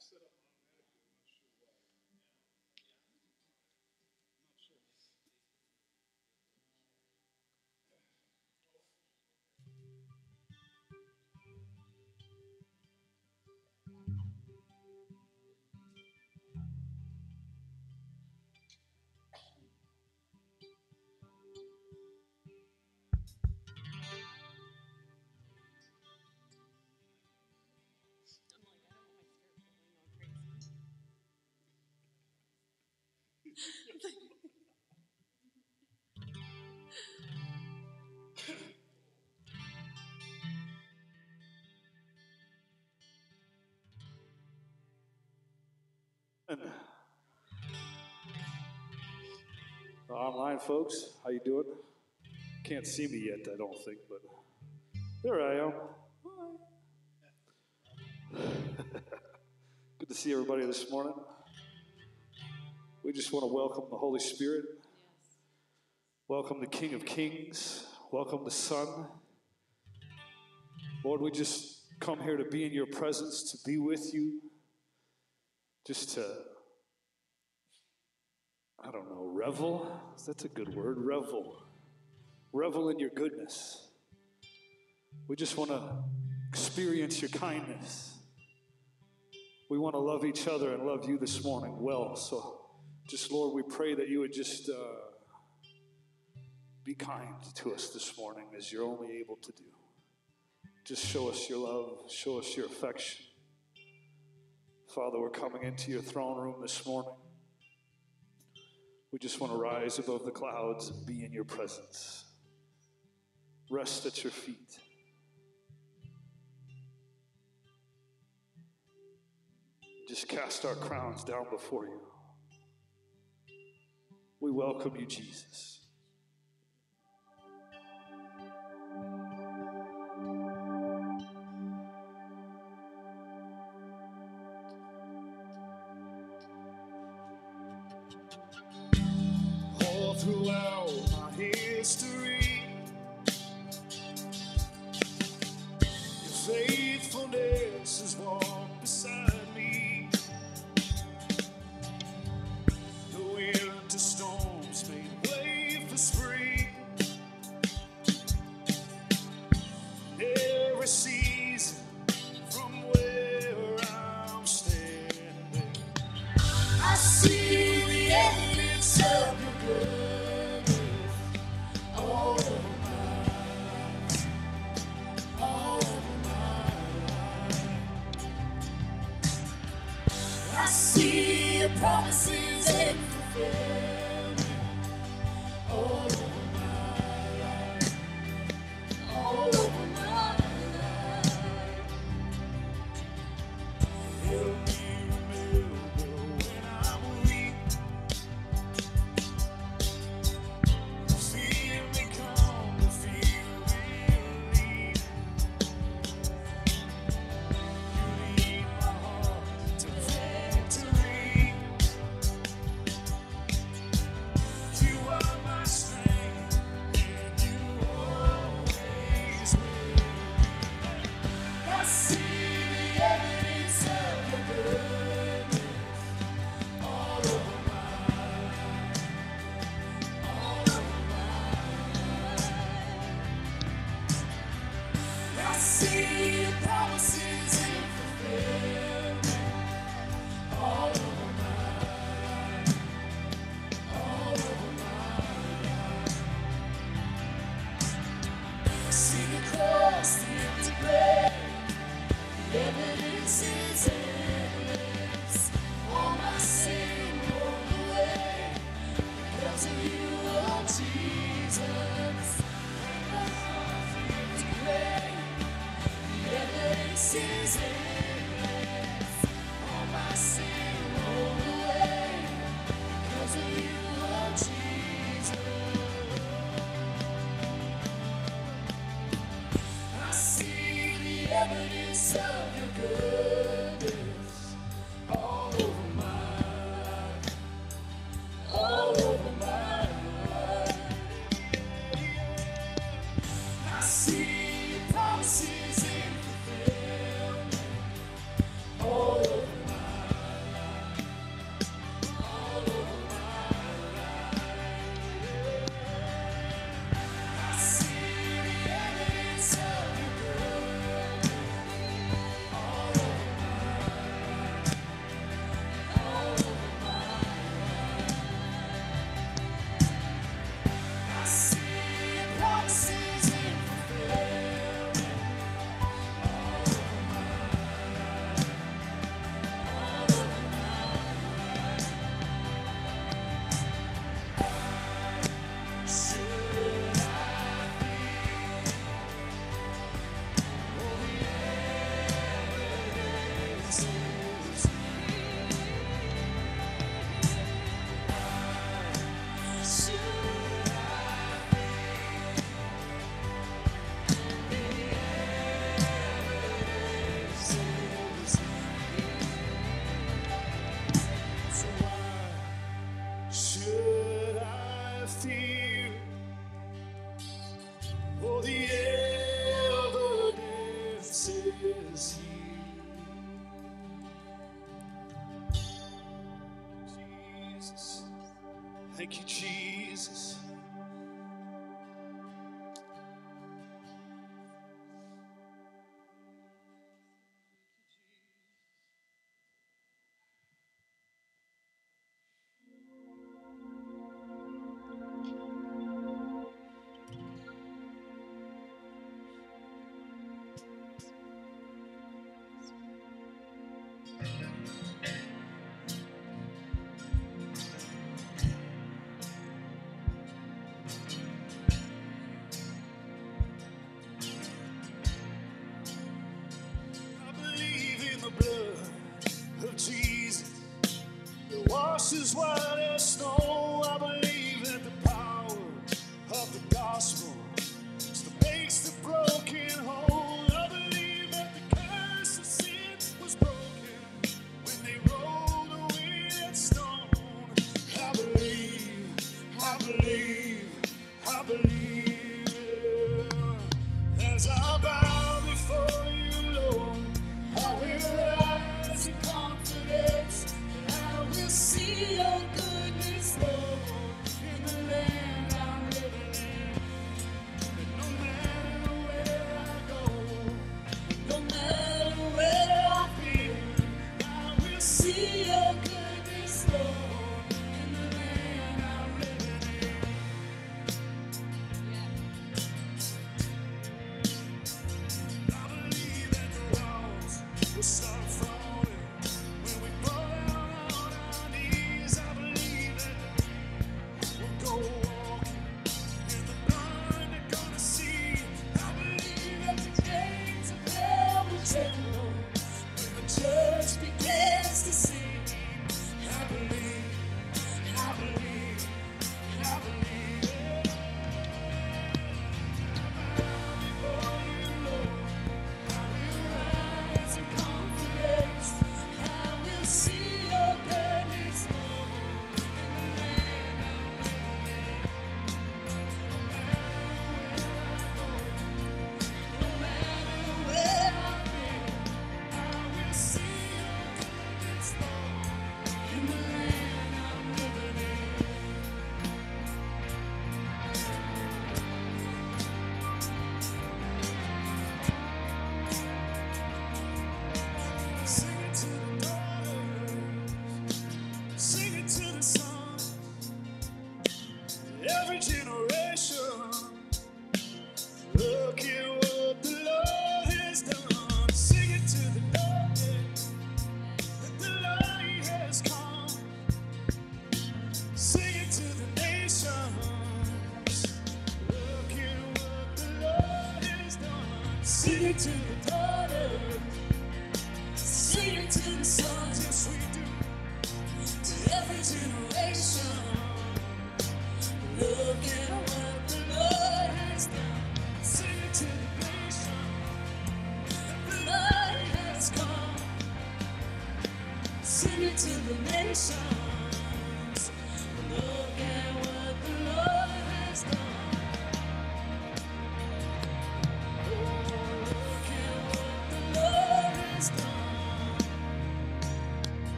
I'm Online folks, how you doing? Can't see me yet, I don't think, but there I am. Good to see everybody this morning. We just want to welcome the Holy Spirit. Welcome the King of Kings. Welcome the Son. Lord, we just come here to be in your presence, to be with you, just to I don't know, revel? That's a good word. Revel. Revel in your goodness. We just want to experience your kindness. We want to love each other and love you this morning well. So, just Lord, we pray that you would just uh, be kind to us this morning as you're only able to do. Just show us your love, show us your affection. Father, we're coming into your throne room this morning. We just want to rise above the clouds and be in your presence. Rest at your feet. Just cast our crowns down before you. We welcome you, Jesus. Throughout my history.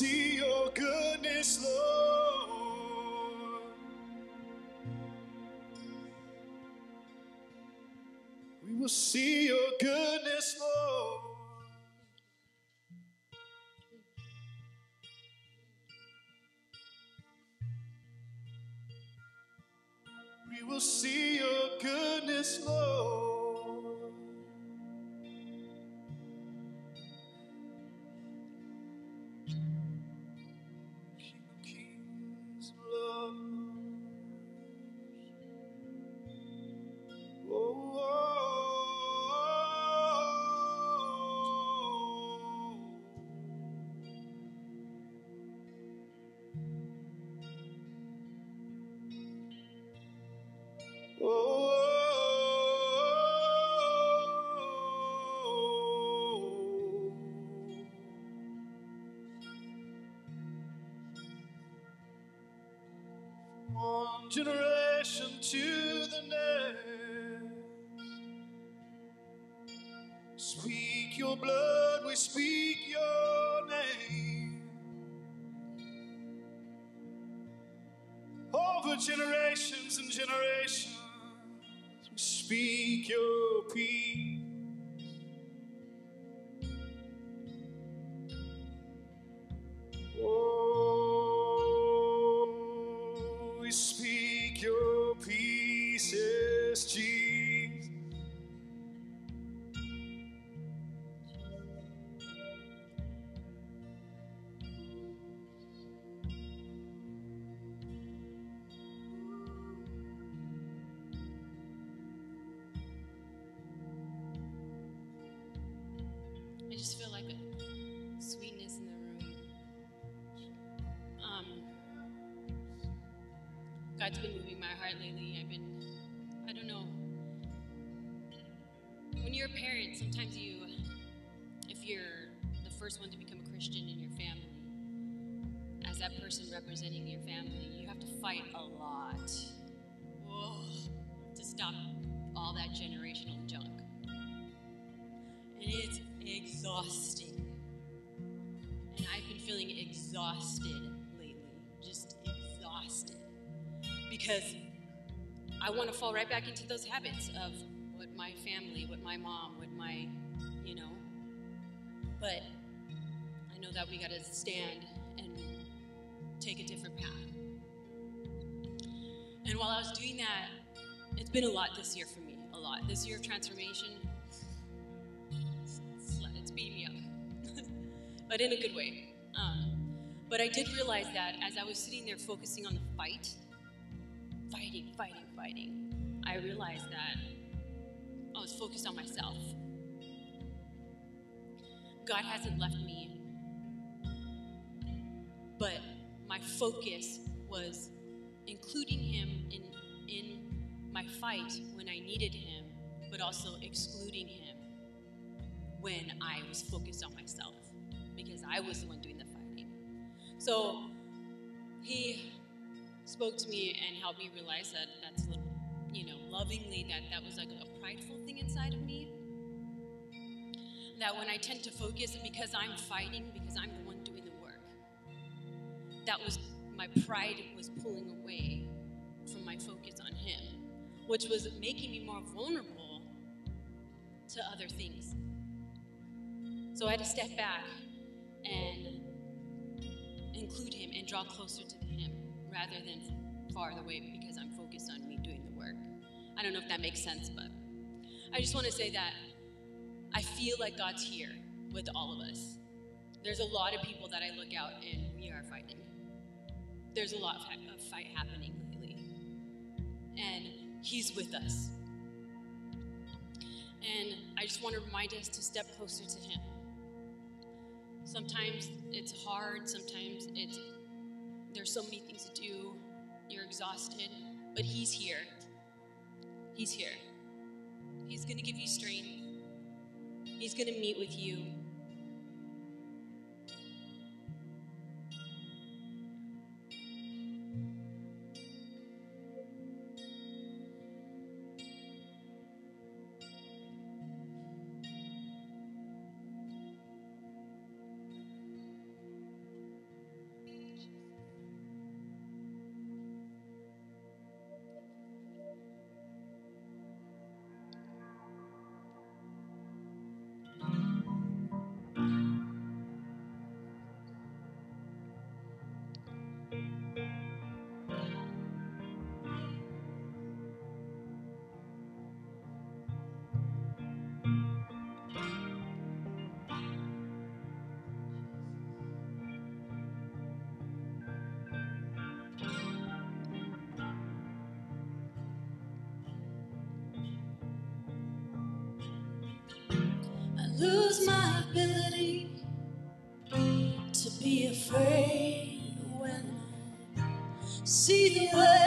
See your goodness, Lord. We will see your goodness, Lord. We will see your goodness, Lord. To the next. Speak your blood, we speak your name. Over generations and generations, we speak your peace. God's been moving my heart lately. I've been, I don't know. When you're a parent, sometimes you, if you're the first one to become a Christian in your family, as that person representing your family, Because I want to fall right back into those habits of what my family, what my mom, what my, you know. But I know that we got to stand and take a different path. And while I was doing that, it's been a lot this year for me. A lot. This year of transformation, it's, beating me up, but in a good way. Um, but I did realize that as I was sitting there focusing on the fight, fighting, fighting, fighting, I realized that I was focused on myself. God hasn't left me, but my focus was including him in in my fight when I needed him, but also excluding him when I was focused on myself because I was the one doing the fighting. So he spoke to me and helped me realize that that's a little, you know, lovingly that that was like a prideful thing inside of me. That when I tend to focus because I'm fighting, because I'm the one doing the work, that was my pride was pulling away from my focus on him, which was making me more vulnerable to other things. So I had to step back and include him and draw closer to him rather than farther away because I'm focused on me doing the work. I don't know if that makes sense, but I just want to say that I feel like God's here with all of us. There's a lot of people that I look out and we are fighting. There's a lot of fight happening lately. And He's with us. And I just want to remind us to step closer to Him. Sometimes it's hard, sometimes it's there's so many things to do, you're exhausted, but He's here. He's here. He's going to give you strength, He's going to meet with you. Ability to be afraid when I see the way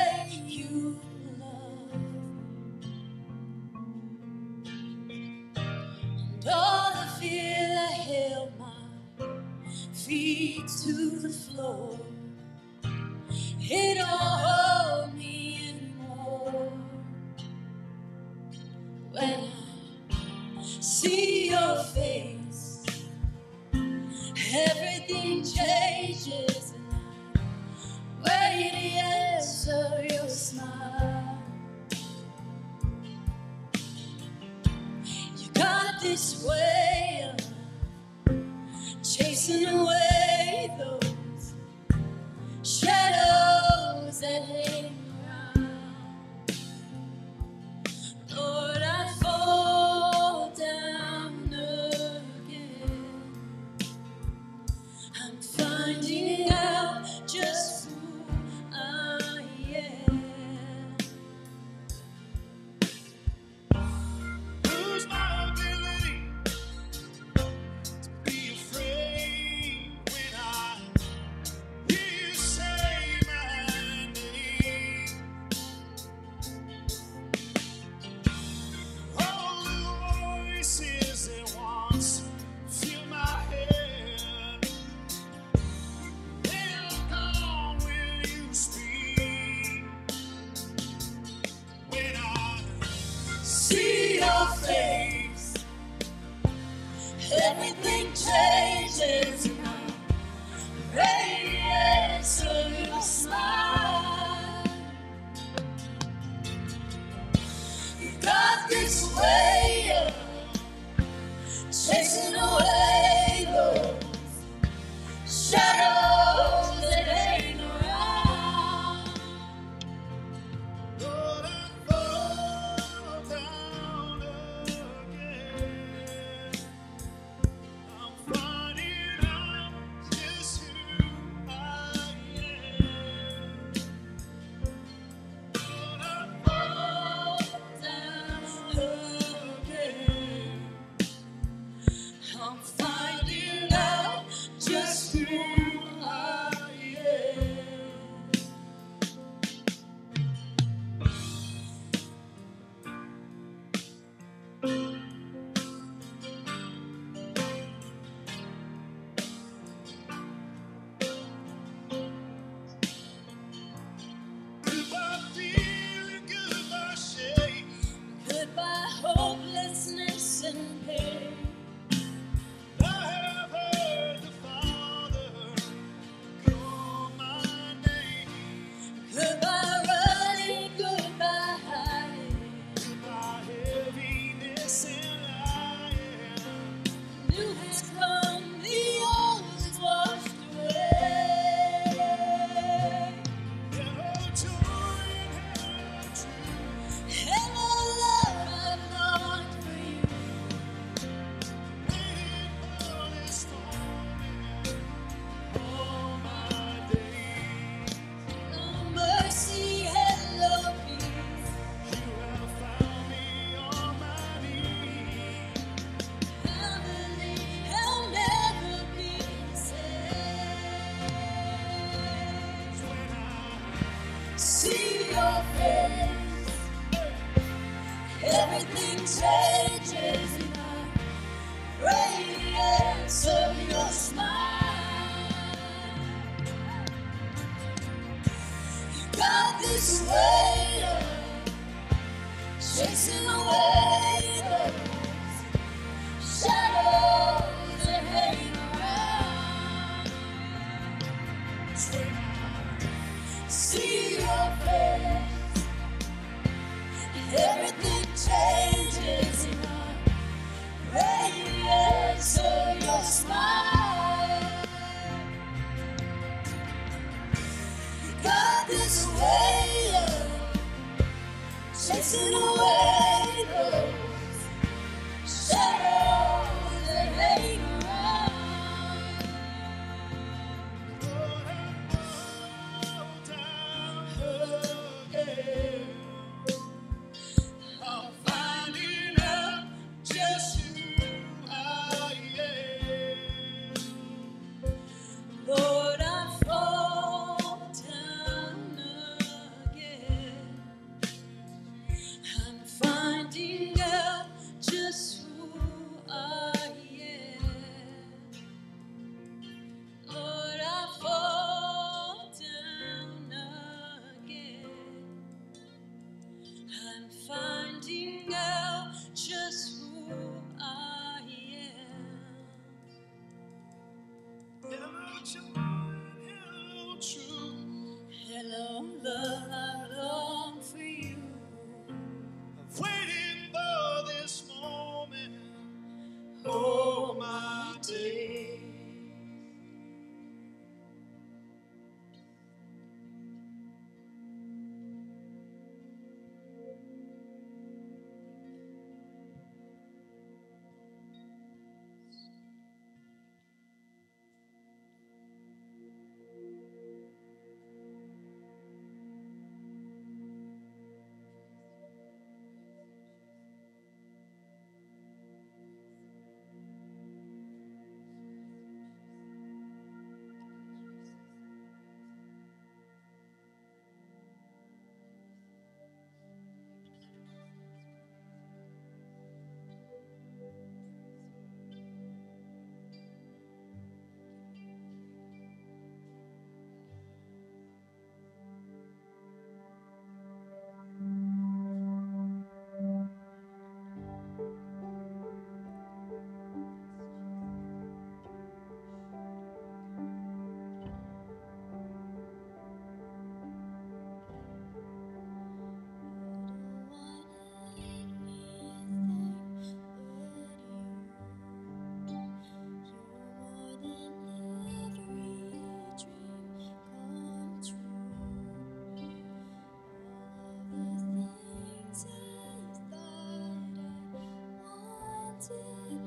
Don't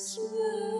Sweet.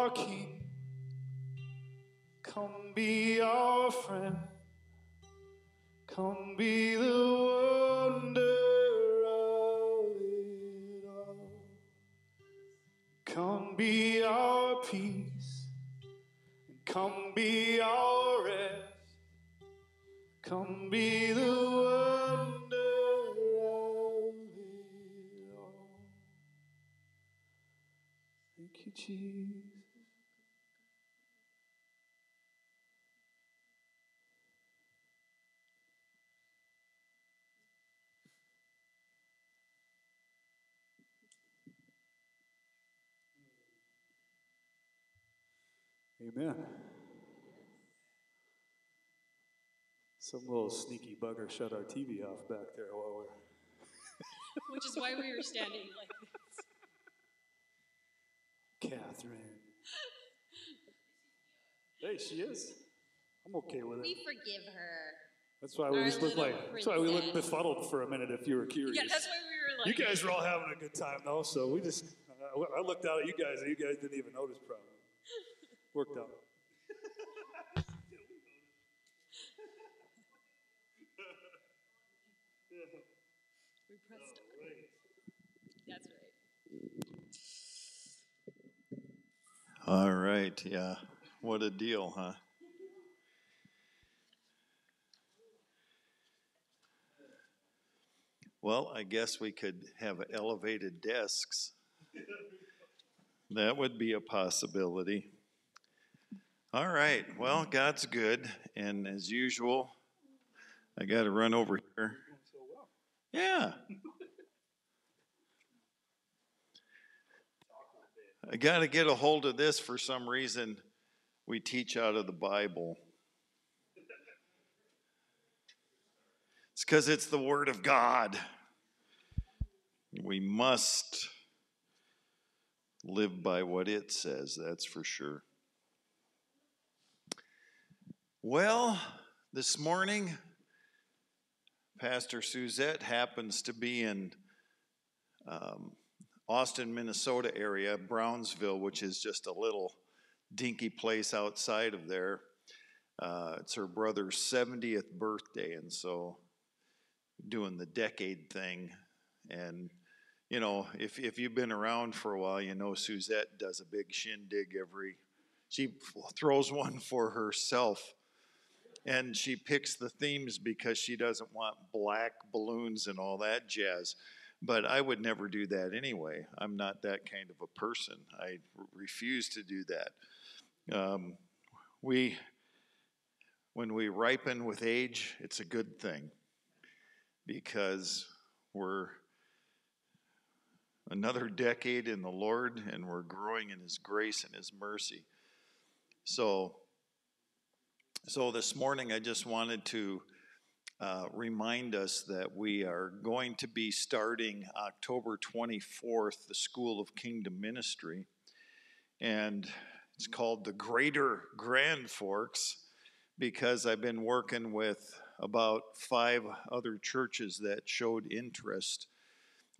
Our king. Come be our friend. Come be Amen. Some little sneaky bugger shut our TV off back there while we're. Which is why we were standing like this. Catherine. Hey, she is. I'm okay with it. We forgive her. That's why we our just looked little like. That's why we looked befuddled for a minute. If you were curious. Yeah, that's why we were like. You guys were all having a good time though, so we just. Uh, I looked out at you guys, and you guys didn't even notice. Probably worked out. We pressed. That's right. All right, yeah. What a deal, huh? Well, I guess we could have elevated desks. That would be a possibility. All right, well, God's good, and as usual, I got to run over here. Yeah. I got to get a hold of this for some reason. We teach out of the Bible. It's because it's the Word of God. We must live by what it says, that's for sure. Well, this morning, Pastor Suzette happens to be in um, Austin, Minnesota area, Brownsville, which is just a little dinky place outside of there. Uh, it's her brother's 70th birthday, and so doing the decade thing. And, you know, if, if you've been around for a while, you know Suzette does a big shindig every, she throws one for herself. And she picks the themes because she doesn't want black balloons and all that jazz. But I would never do that anyway. I'm not that kind of a person. I refuse to do that. Um, we, when we ripen with age, it's a good thing because we're another decade in the Lord and we're growing in His grace and His mercy. So, so this morning I just wanted to uh, remind us that we are going to be starting October 24th the School of Kingdom Ministry. And it's called the Greater Grand Forks because I've been working with about five other churches that showed interest,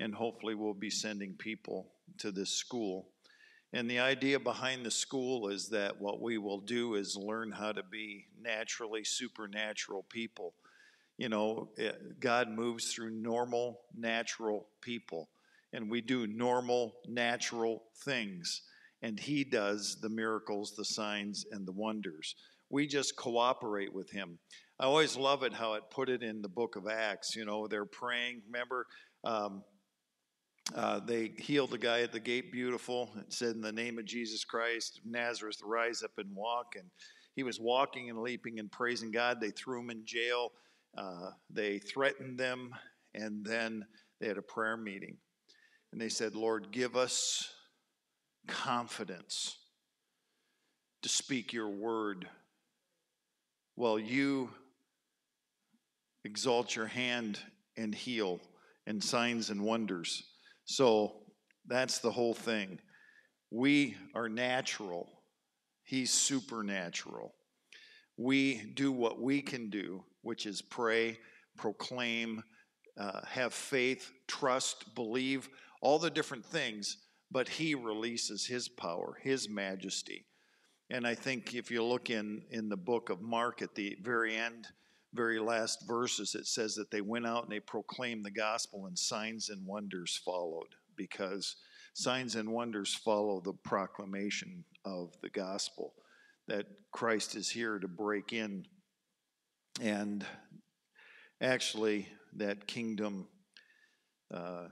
and hopefully we'll be sending people to this school. And the idea behind the school is that what we will do is learn how to be naturally supernatural people. You know, it, God moves through normal, natural people, and we do normal, natural things. And He does the miracles, the signs, and the wonders. We just cooperate with Him. I always love it how it put it in the book of Acts. You know, they're praying. Remember, um, uh, they healed the guy at the gate beautiful. It said, In the name of Jesus Christ Nazareth, rise up and walk. And he was walking and leaping and praising God. They threw him in jail. Uh, they threatened them. And then they had a prayer meeting. And they said, Lord, give us confidence to speak your word while you exalt your hand and heal and signs and wonders. So that's the whole thing. We are natural, He's supernatural. We do what we can do, which is pray, proclaim, uh, have faith, trust, believe, all the different things, but He releases His power, His majesty. And I think if you look in, in the book of Mark at the very end, very last verses, it says that they went out and they proclaimed the gospel, and signs and wonders followed because signs and wonders follow the proclamation of the gospel that Christ is here to break in. And actually, that kingdom, uh,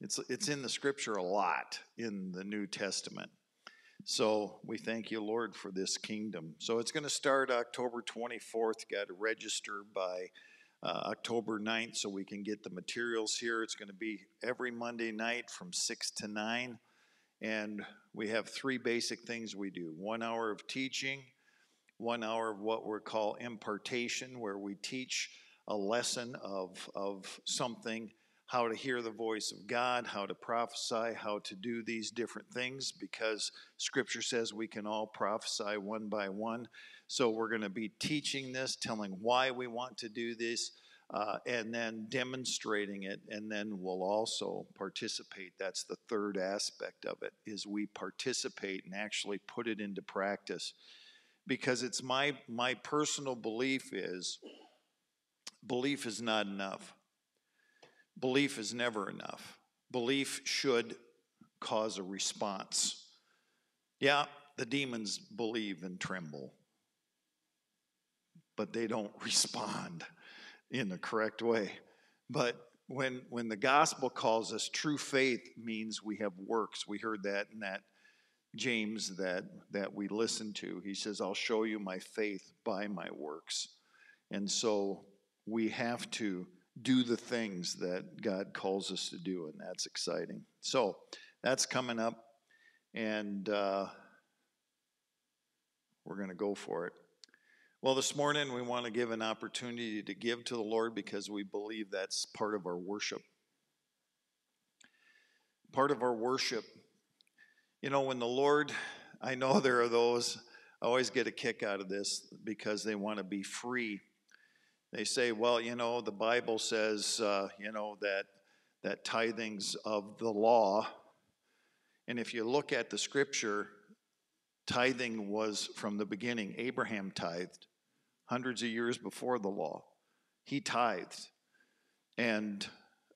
it's, it's in the scripture a lot in the New Testament. So we thank you, Lord, for this kingdom. So it's going to start October 24th. Got to register by uh, October 9th so we can get the materials here. It's going to be every Monday night from 6 to 9. And we have three basic things we do one hour of teaching, one hour of what we call impartation, where we teach a lesson of, of something how to hear the voice of God, how to prophesy, how to do these different things, because Scripture says we can all prophesy one by one. So we're going to be teaching this, telling why we want to do this, uh, and then demonstrating it, and then we'll also participate. That's the third aspect of it: is we participate and actually put it into practice. Because it's my my personal belief is belief is not enough Belief is never enough. Belief should cause a response. Yeah, the demons believe and tremble, but they don't respond in the correct way. But when, when the gospel calls us, true faith means we have works. We heard that in that James that, that we listened to. He says, I'll show you my faith by my works. And so we have to do the things that God calls us to do, and that's exciting. So that's coming up, and uh, we're going to go for it. Well, this morning we want to give an opportunity to give to the Lord because we believe that's part of our worship. Part of our worship. You know, when the Lord, I know there are those, I always get a kick out of this because they want to be free they say, well, you know, the Bible says, uh, you know, that that tithing's of the law. And if you look at the scripture, tithing was from the beginning. Abraham tithed hundreds of years before the law. He tithed. And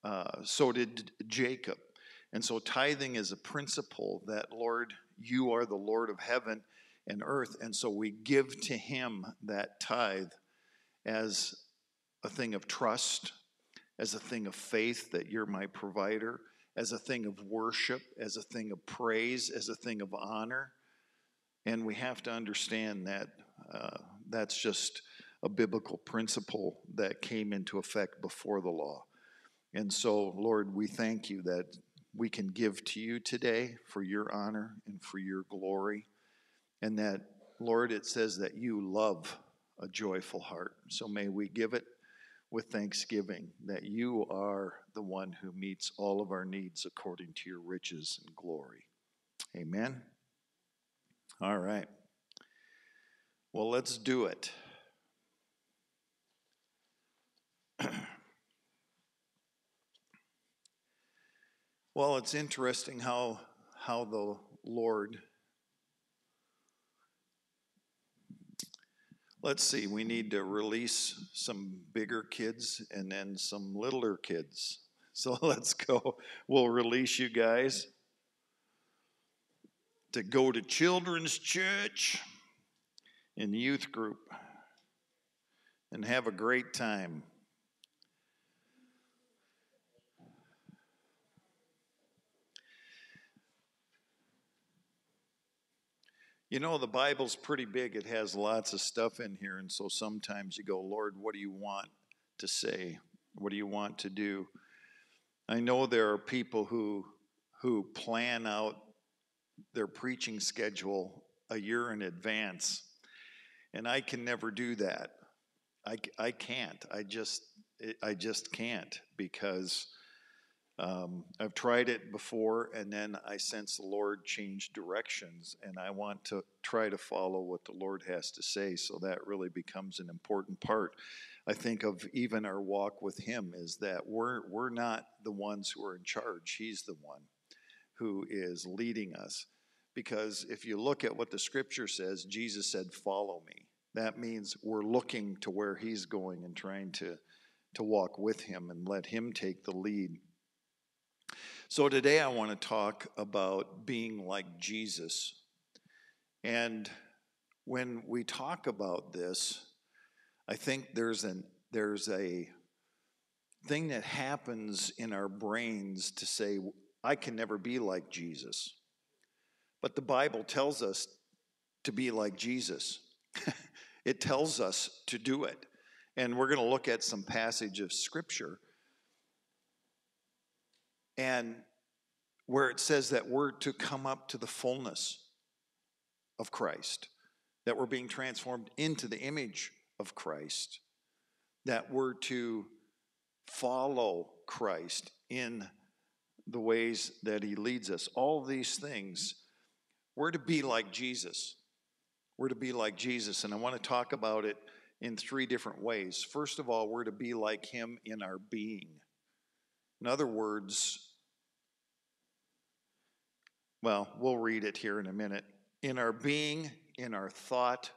uh, so did Jacob. And so tithing is a principle that, Lord, you are the Lord of heaven and earth. And so we give to him that tithe as a thing of trust, as a thing of faith that you're my provider, as a thing of worship, as a thing of praise, as a thing of honor. And we have to understand that uh, that's just a biblical principle that came into effect before the law. And so, Lord, we thank you that we can give to you today for your honor and for your glory. And that, Lord, it says that you love a joyful heart. So may we give it with thanksgiving that you are the one who meets all of our needs according to your riches and glory. Amen. All right. Well, let's do it. well, it's interesting how how the Lord. Let's see, we need to release some bigger kids and then some littler kids. So let's go. We'll release you guys to go to children's church and youth group and have a great time. You know, the Bible's pretty big. It has lots of stuff in here. And so sometimes you go, Lord, what do you want to say? What do you want to do? I know there are people who, who plan out their preaching schedule a year in advance. And I can never do that. I, I can't. I just, I just can't because um, I've tried it before, and then I sense the Lord change directions, and I want to try to follow what the Lord has to say. So that really becomes an important part. I think of even our walk with Him is that we're we're not the ones who are in charge. He's the one who is leading us. Because if you look at what the Scripture says, Jesus said, "Follow me." That means we're looking to where He's going and trying to to walk with Him and let Him take the lead. So today I want to talk about being like Jesus. And when we talk about this, I think there's an there's a thing that happens in our brains to say I can never be like Jesus. But the Bible tells us to be like Jesus. it tells us to do it. And we're going to look at some passage of scripture and where it says that we're to come up to the fullness of Christ, that we're being transformed into the image of Christ, that we're to follow Christ in the ways that he leads us. All these things, we're to be like Jesus. We're to be like Jesus. And I want to talk about it in three different ways. First of all, we're to be like him in our being. In other words, well, we'll read it here in a minute. In our being, in our thought,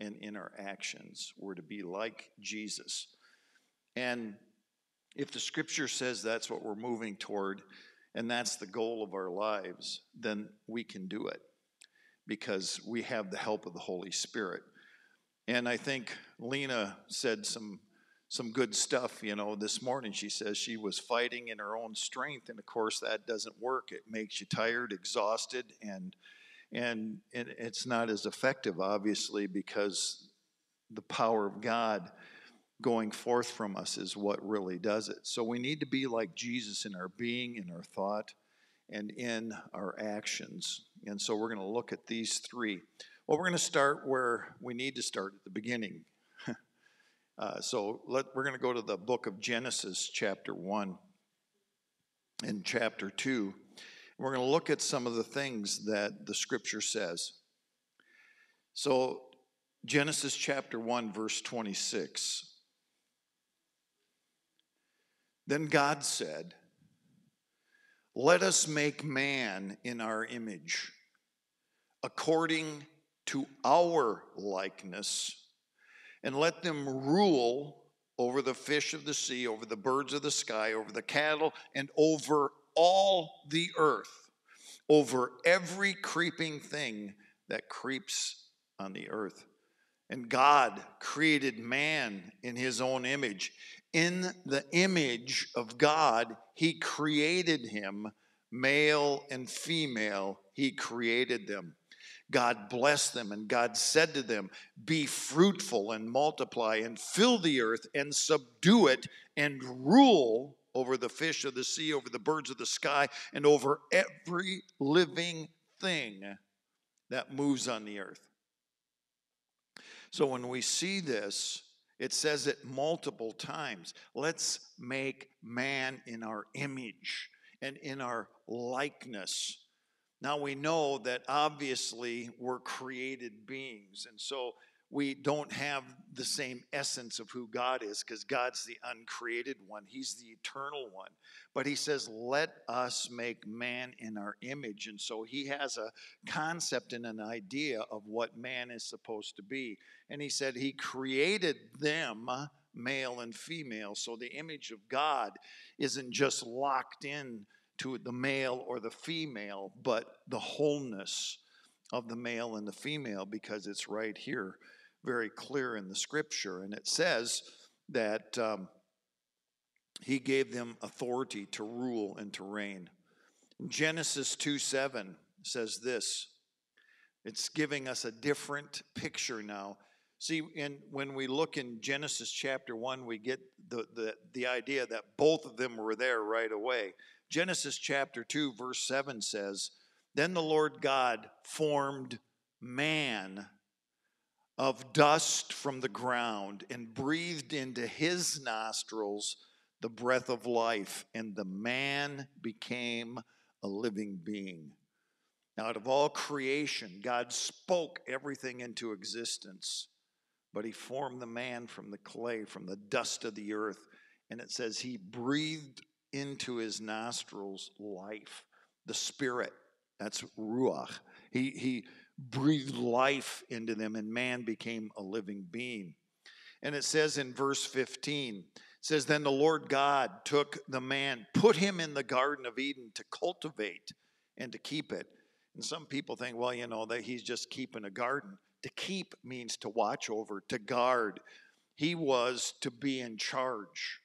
and in our actions, we're to be like Jesus. And if the scripture says that's what we're moving toward, and that's the goal of our lives, then we can do it because we have the help of the Holy Spirit. And I think Lena said some some good stuff. You know, this morning she says she was fighting in her own strength, and of course that doesn't work. It makes you tired, exhausted, and and it's not as effective, obviously, because the power of God going forth from us is what really does it. So we need to be like Jesus in our being, in our thought, and in our actions. And so we're going to look at these three. Well, we're going to start where we need to start at the beginning uh, so let, we're going to go to the book of Genesis, chapter 1 and chapter 2. We're going to look at some of the things that the scripture says. So, Genesis chapter 1, verse 26. Then God said, Let us make man in our image, according to our likeness and let them rule over the fish of the sea, over the birds of the sky, over the cattle, and over all the earth, over every creeping thing that creeps on the earth. And God created man in his own image. In the image of God, he created him, male and female, he created them. God blessed them, and God said to them, Be fruitful and multiply, and fill the earth, and subdue it, and rule over the fish of the sea, over the birds of the sky, and over every living thing that moves on the earth. So when we see this, it says it multiple times. Let's make man in our image and in our likeness. Now we know that obviously we're created beings. And so we don't have the same essence of who God is because God's the uncreated one. He's the eternal one. But he says, let us make man in our image. And so he has a concept and an idea of what man is supposed to be. And he said he created them male and female. So the image of God isn't just locked in to the male or the female, but the wholeness of the male and the female because it's right here very clear in the scripture. And it says that um, he gave them authority to rule and to reign. Genesis 2 7 says this. It's giving us a different picture now. See, in, when we look in Genesis chapter 1, we get the, the, the idea that both of them were there right away. Genesis chapter 2, verse 7 says, Then the Lord God formed man of dust from the ground and breathed into his nostrils the breath of life, and the man became a living being. Now, out of all creation, God spoke everything into existence, but he formed the man from the clay, from the dust of the earth. And it says he breathed into his nostrils life, the spirit. That's Ruach. He, he breathed life into them, and man became a living being. And it says in verse 15, it says, Then the Lord God took the man, put him in the Garden of Eden to cultivate and to keep it. And some people think, well, you know, that he's just keeping a garden. To keep means to watch over, to guard. He was to be in charge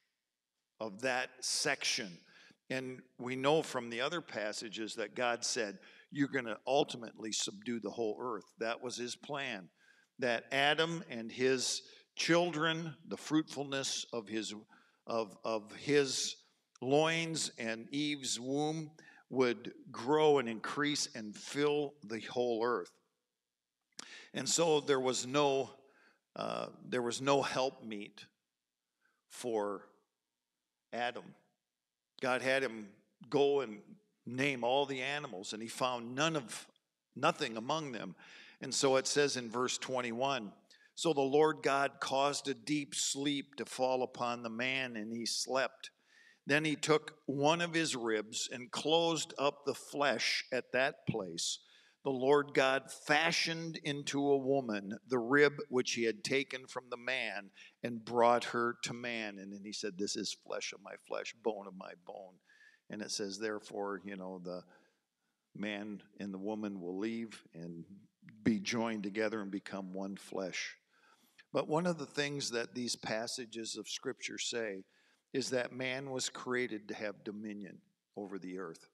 of that section. And we know from the other passages that God said, you're going to ultimately subdue the whole earth. That was his plan. That Adam and his children, the fruitfulness of his of, of his loins and Eve's womb would grow and increase and fill the whole earth. And so there was no uh, there was no help meet for Adam. God had him go and name all the animals, and he found none of nothing among them. And so it says in verse 21 So the Lord God caused a deep sleep to fall upon the man, and he slept. Then he took one of his ribs and closed up the flesh at that place. The Lord God fashioned into a woman the rib which he had taken from the man and brought her to man. And then he said, This is flesh of my flesh, bone of my bone. And it says, therefore, you know, the man and the woman will leave and be joined together and become one flesh. But one of the things that these passages of Scripture say is that man was created to have dominion over the earth.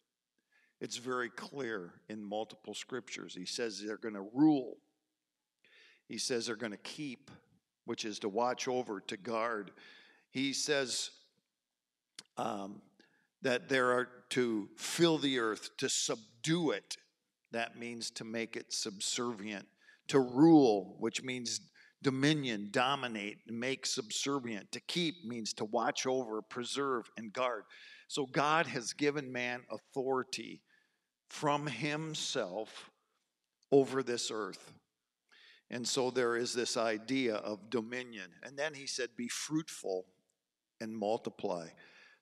It's very clear in multiple scriptures. He says they're going to rule, he says they're going to keep, which is to watch over, to guard. He says um, that there are to fill the earth, to subdue it. That means to make it subservient. To rule, which means dominion, dominate, make subservient. To keep means to watch over, preserve, and guard. So God has given man authority from himself over this earth. And so there is this idea of dominion. And then he said, Be fruitful and multiply.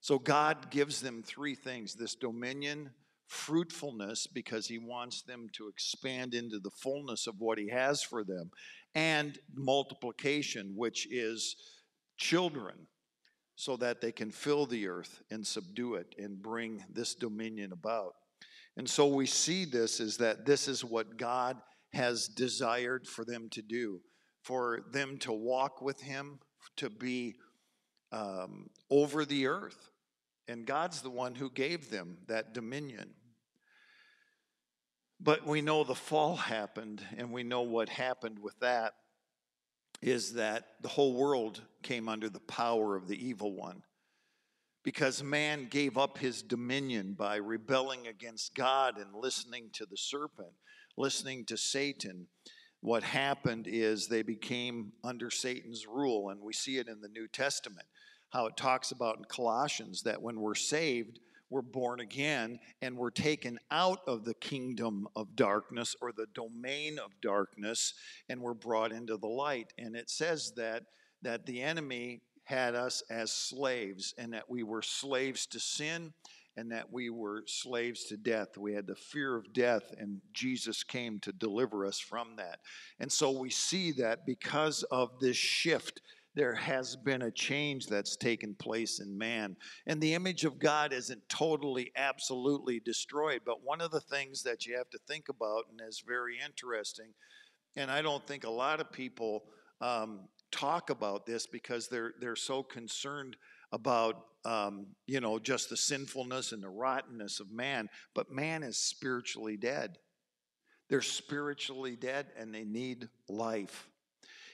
So God gives them three things this dominion, fruitfulness, because He wants them to expand into the fullness of what He has for them, and multiplication, which is children, so that they can fill the earth and subdue it and bring this dominion about. And so we see this is that this is what God has desired for them to do, for them to walk with Him, to be um, over the earth. And God's the one who gave them that dominion. But we know the fall happened, and we know what happened with that is that the whole world came under the power of the evil one. Because man gave up his dominion by rebelling against God and listening to the serpent, listening to Satan. What happened is they became under Satan's rule, and we see it in the New Testament how it talks about in Colossians that when we're saved, we're born again and we're taken out of the kingdom of darkness or the domain of darkness and we're brought into the light. And it says that that the enemy had us as slaves and that we were slaves to sin and that we were slaves to death. We had the fear of death, and Jesus came to deliver us from that. And so we see that because of this shift, there has been a change that's taken place in man. And the image of God isn't totally, absolutely destroyed. But one of the things that you have to think about, and is very interesting, and I don't think a lot of people um, talk about this because they're they're so concerned about um, you know just the sinfulness and the rottenness of man but man is spiritually dead. They're spiritually dead and they need life.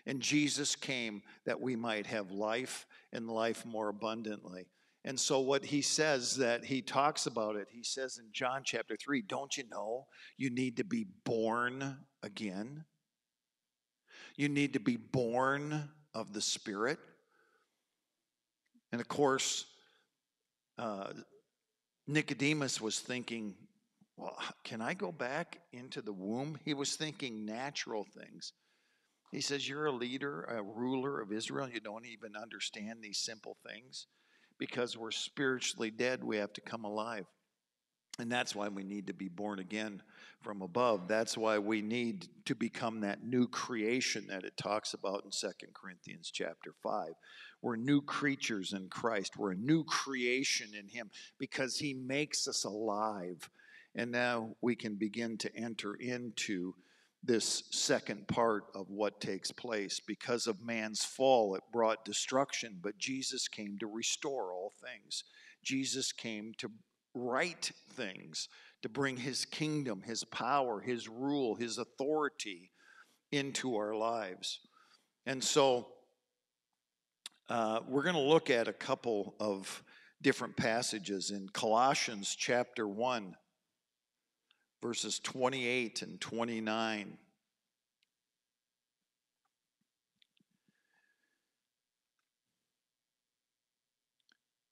And jesus came that we might have life and life more abundantly. And so what he says that he talks about it he says in john chapter 3 don't you know you need to be born again you need to be born of the spirit and of course, uh, Nicodemus was thinking, well, can I go back into the womb? He was thinking natural things. He says, You're a leader, a ruler of Israel. You don't even understand these simple things. Because we're spiritually dead, we have to come alive. And that's why we need to be born again from above. That's why we need to become that new creation that it talks about in Second Corinthians chapter 5. We're new creatures in Christ. We're a new creation in Him because He makes us alive. And now we can begin to enter into this second part of what takes place. Because of man's fall, it brought destruction, but Jesus came to restore all things. Jesus came to right things, to bring his kingdom, his power, his rule, his authority into our lives. And so uh, we're going to look at a couple of different passages in Colossians chapter 1, verses 28 and 29.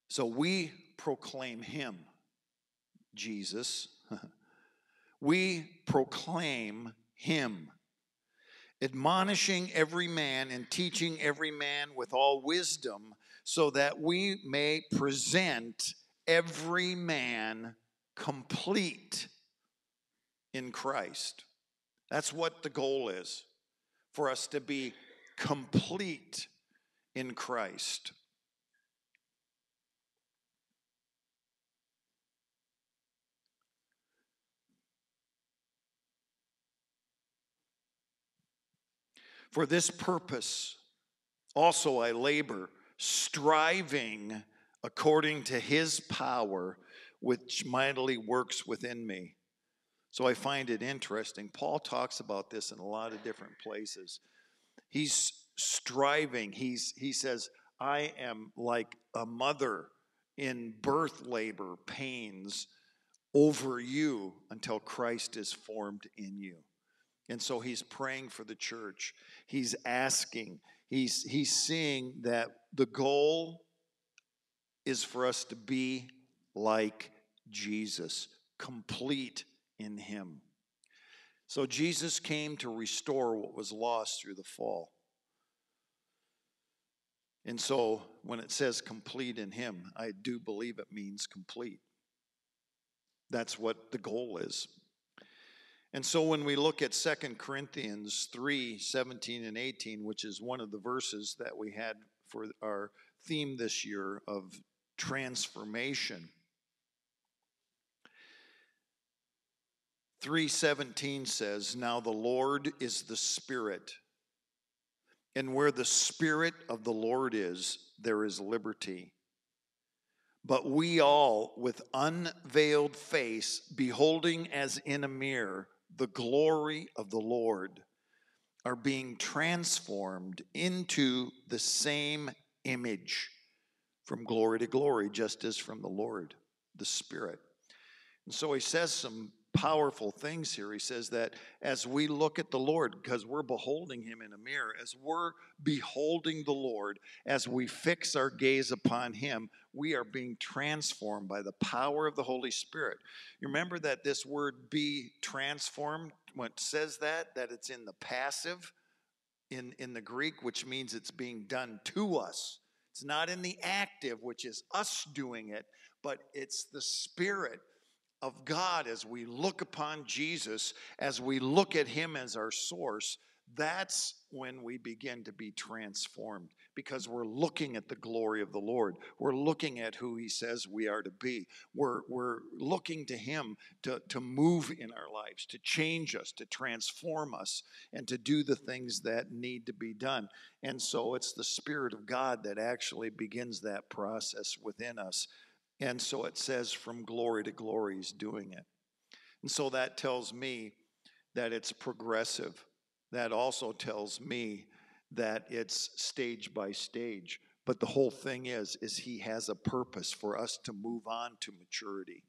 So we proclaim him Jesus, we proclaim him, admonishing every man and teaching every man with all wisdom, so that we may present every man complete in Christ. That's what the goal is for us to be complete in Christ. For this purpose also I labor, striving according to his power, which mightily works within me. So I find it interesting. Paul talks about this in a lot of different places. He's striving. He's he says, I am like a mother in birth labor pains over you until Christ is formed in you. And so he's praying for the church. He's asking. He's, he's seeing that the goal is for us to be like Jesus, complete in him. So Jesus came to restore what was lost through the fall. And so when it says complete in him, I do believe it means complete. That's what the goal is. And so when we look at 2 Corinthians 3 17 and 18, which is one of the verses that we had for our theme this year of transformation, 317 says, Now the Lord is the Spirit, and where the Spirit of the Lord is, there is liberty. But we all, with unveiled face, beholding as in a mirror, the glory of the Lord are being transformed into the same image from glory to glory, just as from the Lord, the Spirit. And so he says some powerful things here. He says that as we look at the Lord, because we're beholding him in a mirror, as we're beholding the Lord, as we fix our gaze upon him, we are being transformed by the power of the Holy Spirit. You remember that this word be transformed, when it says that, that it's in the passive in, in the Greek, which means it's being done to us. It's not in the active, which is us doing it, but it's the Spirit of God as we look upon Jesus, as we look at Him as our source, that's when we begin to be transformed because we're looking at the glory of the Lord. We're looking at who He says we are to be. We're, we're looking to Him to, to move in our lives, to change us, to transform us, and to do the things that need to be done. And so it's the Spirit of God that actually begins that process within us. And so it says, from glory to glory, He's doing it. And so that tells me that it's progressive that also tells me that it's stage by stage. But the whole thing is, is he has a purpose for us to move on to maturity.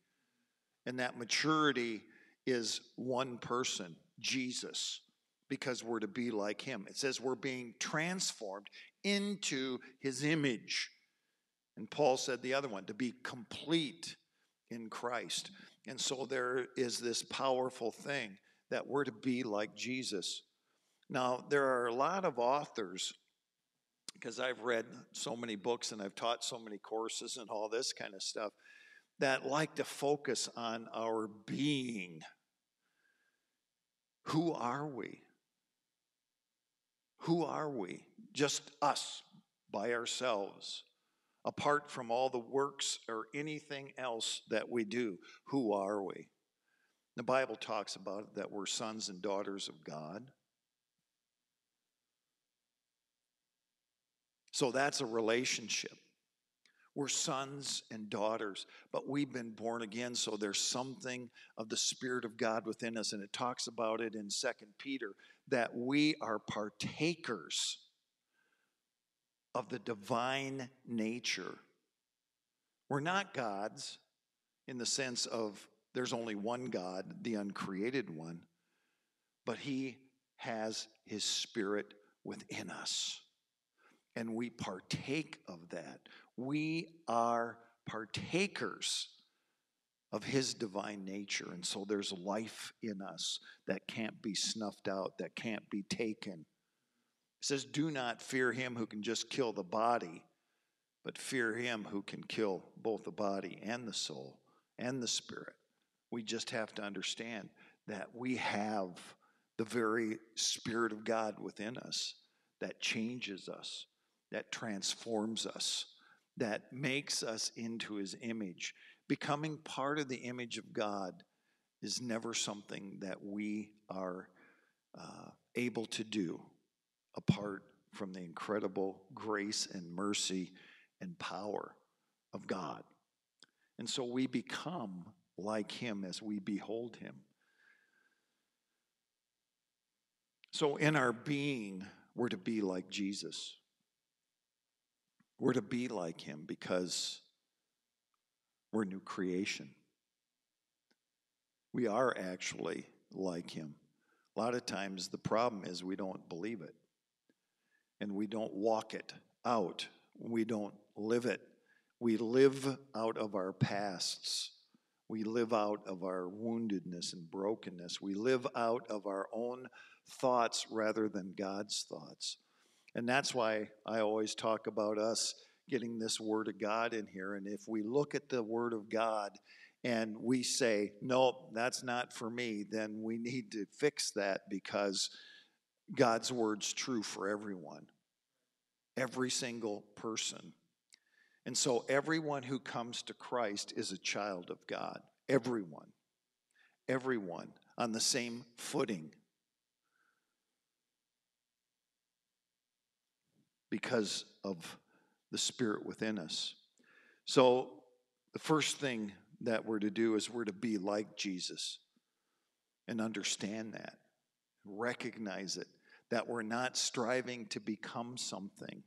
And that maturity is one person, Jesus, because we're to be like him. It says we're being transformed into his image. And Paul said the other one, to be complete in Christ. And so there is this powerful thing that we're to be like Jesus. Now, there are a lot of authors, because I've read so many books and I've taught so many courses and all this kind of stuff, that like to focus on our being. Who are we? Who are we? Just us by ourselves, apart from all the works or anything else that we do. Who are we? The Bible talks about it, that we're sons and daughters of God. So that's a relationship. We're sons and daughters, but we've been born again, so there's something of the Spirit of God within us. And it talks about it in Second Peter that we are partakers of the divine nature. We're not gods in the sense of there's only one God, the uncreated one, but He has His Spirit within us and we partake of that. We are partakers of his divine nature. And so there's life in us that can't be snuffed out, that can't be taken. It says, Do not fear him who can just kill the body, but fear him who can kill both the body and the soul and the spirit. We just have to understand that we have the very Spirit of God within us that changes us that transforms us, that makes us into his image. Becoming part of the image of God is never something that we are uh, able to do apart from the incredible grace and mercy and power of God. And so we become like him as we behold him. So in our being, we're to be like Jesus. We're to be like him because we're new creation. We are actually like him. A lot of times the problem is we don't believe it and we don't walk it out. We don't live it. We live out of our pasts. We live out of our woundedness and brokenness. We live out of our own thoughts rather than God's thoughts. And that's why I always talk about us getting this Word of God in here. And if we look at the Word of God and we say, nope, that's not for me, then we need to fix that because God's Word's true for everyone, every single person. And so everyone who comes to Christ is a child of God. Everyone. Everyone on the same footing. because of the Spirit within us. So, the first thing that we're to do is we're to be like Jesus and understand that, recognize it, that we're not striving to become something,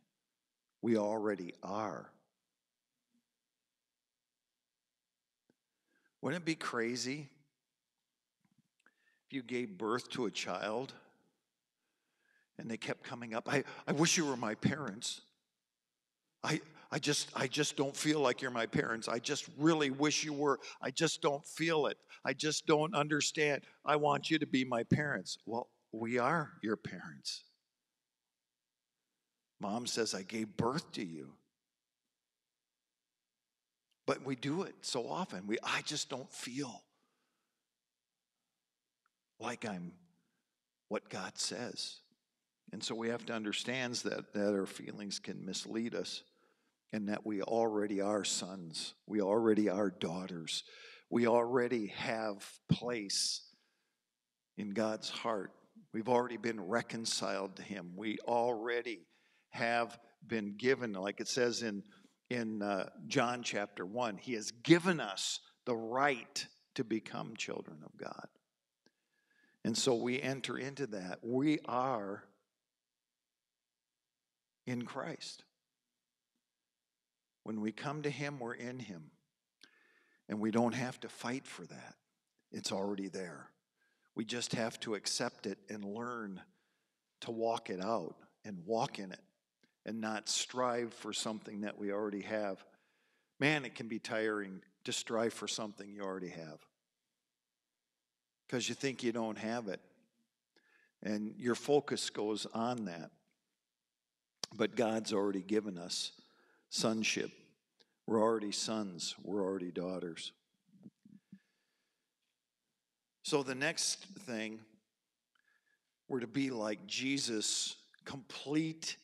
we already are. Wouldn't it be crazy if you gave birth to a child and they kept coming up, I, I wish you were my parents. I, I just I just don't feel like you're my parents. I just really wish you were. I just don't feel it. I just don't understand. I want you to be my parents. Well, we are your parents. Mom says I gave birth to you. But we do it so often. We I just don't feel like I'm what God says. And so we have to understand that, that our feelings can mislead us and that we already are sons. We already are daughters. We already have place in God's heart. We've already been reconciled to Him. We already have been given, like it says in, in uh, John chapter 1, He has given us the right to become children of God. And so we enter into that. We are in Christ. When we come to Him, we're in Him. And we don't have to fight for that, it's already there. We just have to accept it and learn to walk it out and walk in it and not strive for something that we already have. Man, it can be tiring to strive for something you already have because you think you don't have it. And your focus goes on that. But God's already given us sonship. We're already sons, we're already daughters. So the next thing, we're to be like Jesus, complete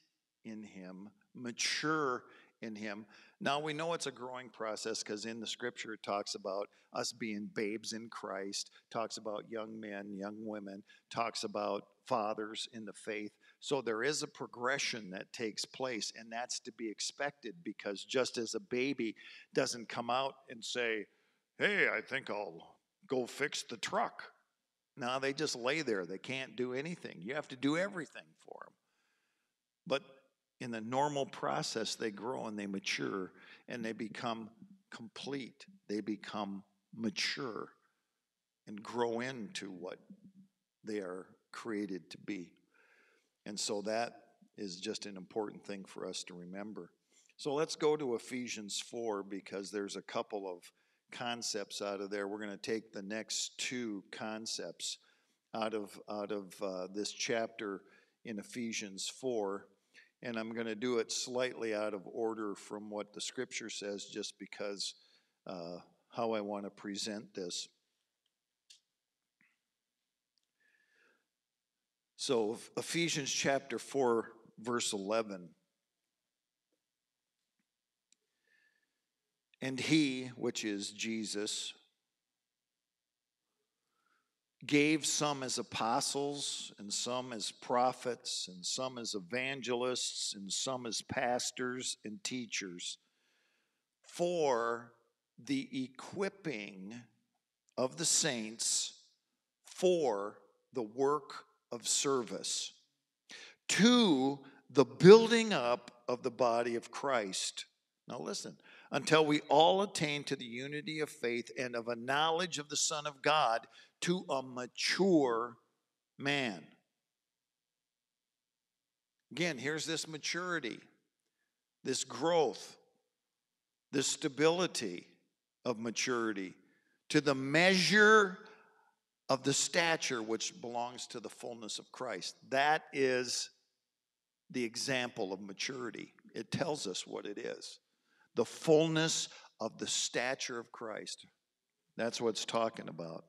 in Him, mature in Him. Now we know it's a growing process because in the scripture it talks about us being babes in Christ, talks about young men, young women, talks about fathers in the faith. So there is a progression that takes place, and that's to be expected because just as a baby doesn't come out and say, Hey, I think I'll go fix the truck. Now they just lay there. They can't do anything. You have to do everything for them. But in the normal process, they grow and they mature and they become complete. They become mature and grow into what they are created to be. And so that is just an important thing for us to remember. So let's go to Ephesians 4 because there's a couple of concepts out of there. We're going to take the next two concepts out of, out of uh, this chapter in Ephesians 4 and I'm going to do it slightly out of order from what the scripture says, just because uh, how I want to present this. So, Ephesians chapter 4, verse 11. And he, which is Jesus, gave some as apostles, and some as prophets, and some as evangelists, and some as pastors and teachers for the equipping of the saints for the work of service, to the building up of the body of Christ. Now, listen, until we all attain to the unity of faith and of a knowledge of the Son of God to a mature man. Again, here's this maturity, this growth, this stability of maturity to the measure of the stature which belongs to the fullness of Christ. That is the example of maturity. It tells us what it is the fullness of the stature of Christ. That's what it's talking about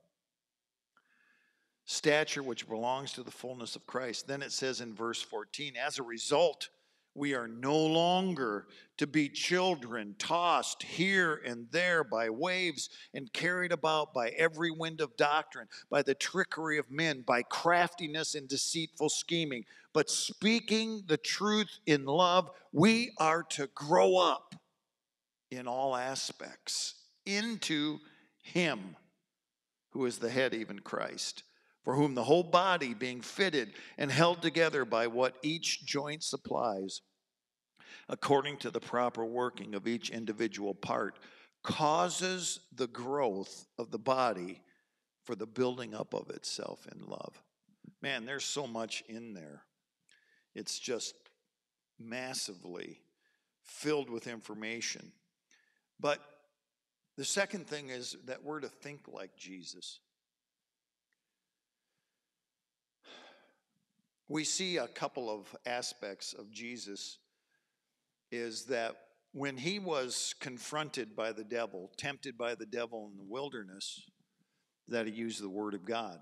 stature which belongs to the fullness of Christ. Then it says in verse 14, as a result, we are no longer to be children tossed here and there by waves and carried about by every wind of doctrine, by the trickery of men, by craftiness and deceitful scheming. But speaking the truth in love, we are to grow up in all aspects into Him who is the head, even Christ for whom the whole body, being fitted and held together by what each joint supplies, according to the proper working of each individual part, causes the growth of the body for the building up of itself in love. Man, there's so much in there. It's just massively filled with information. But the second thing is that we're to think like Jesus. We see a couple of aspects of Jesus is that when he was confronted by the devil, tempted by the devil in the wilderness, that he used the word of God.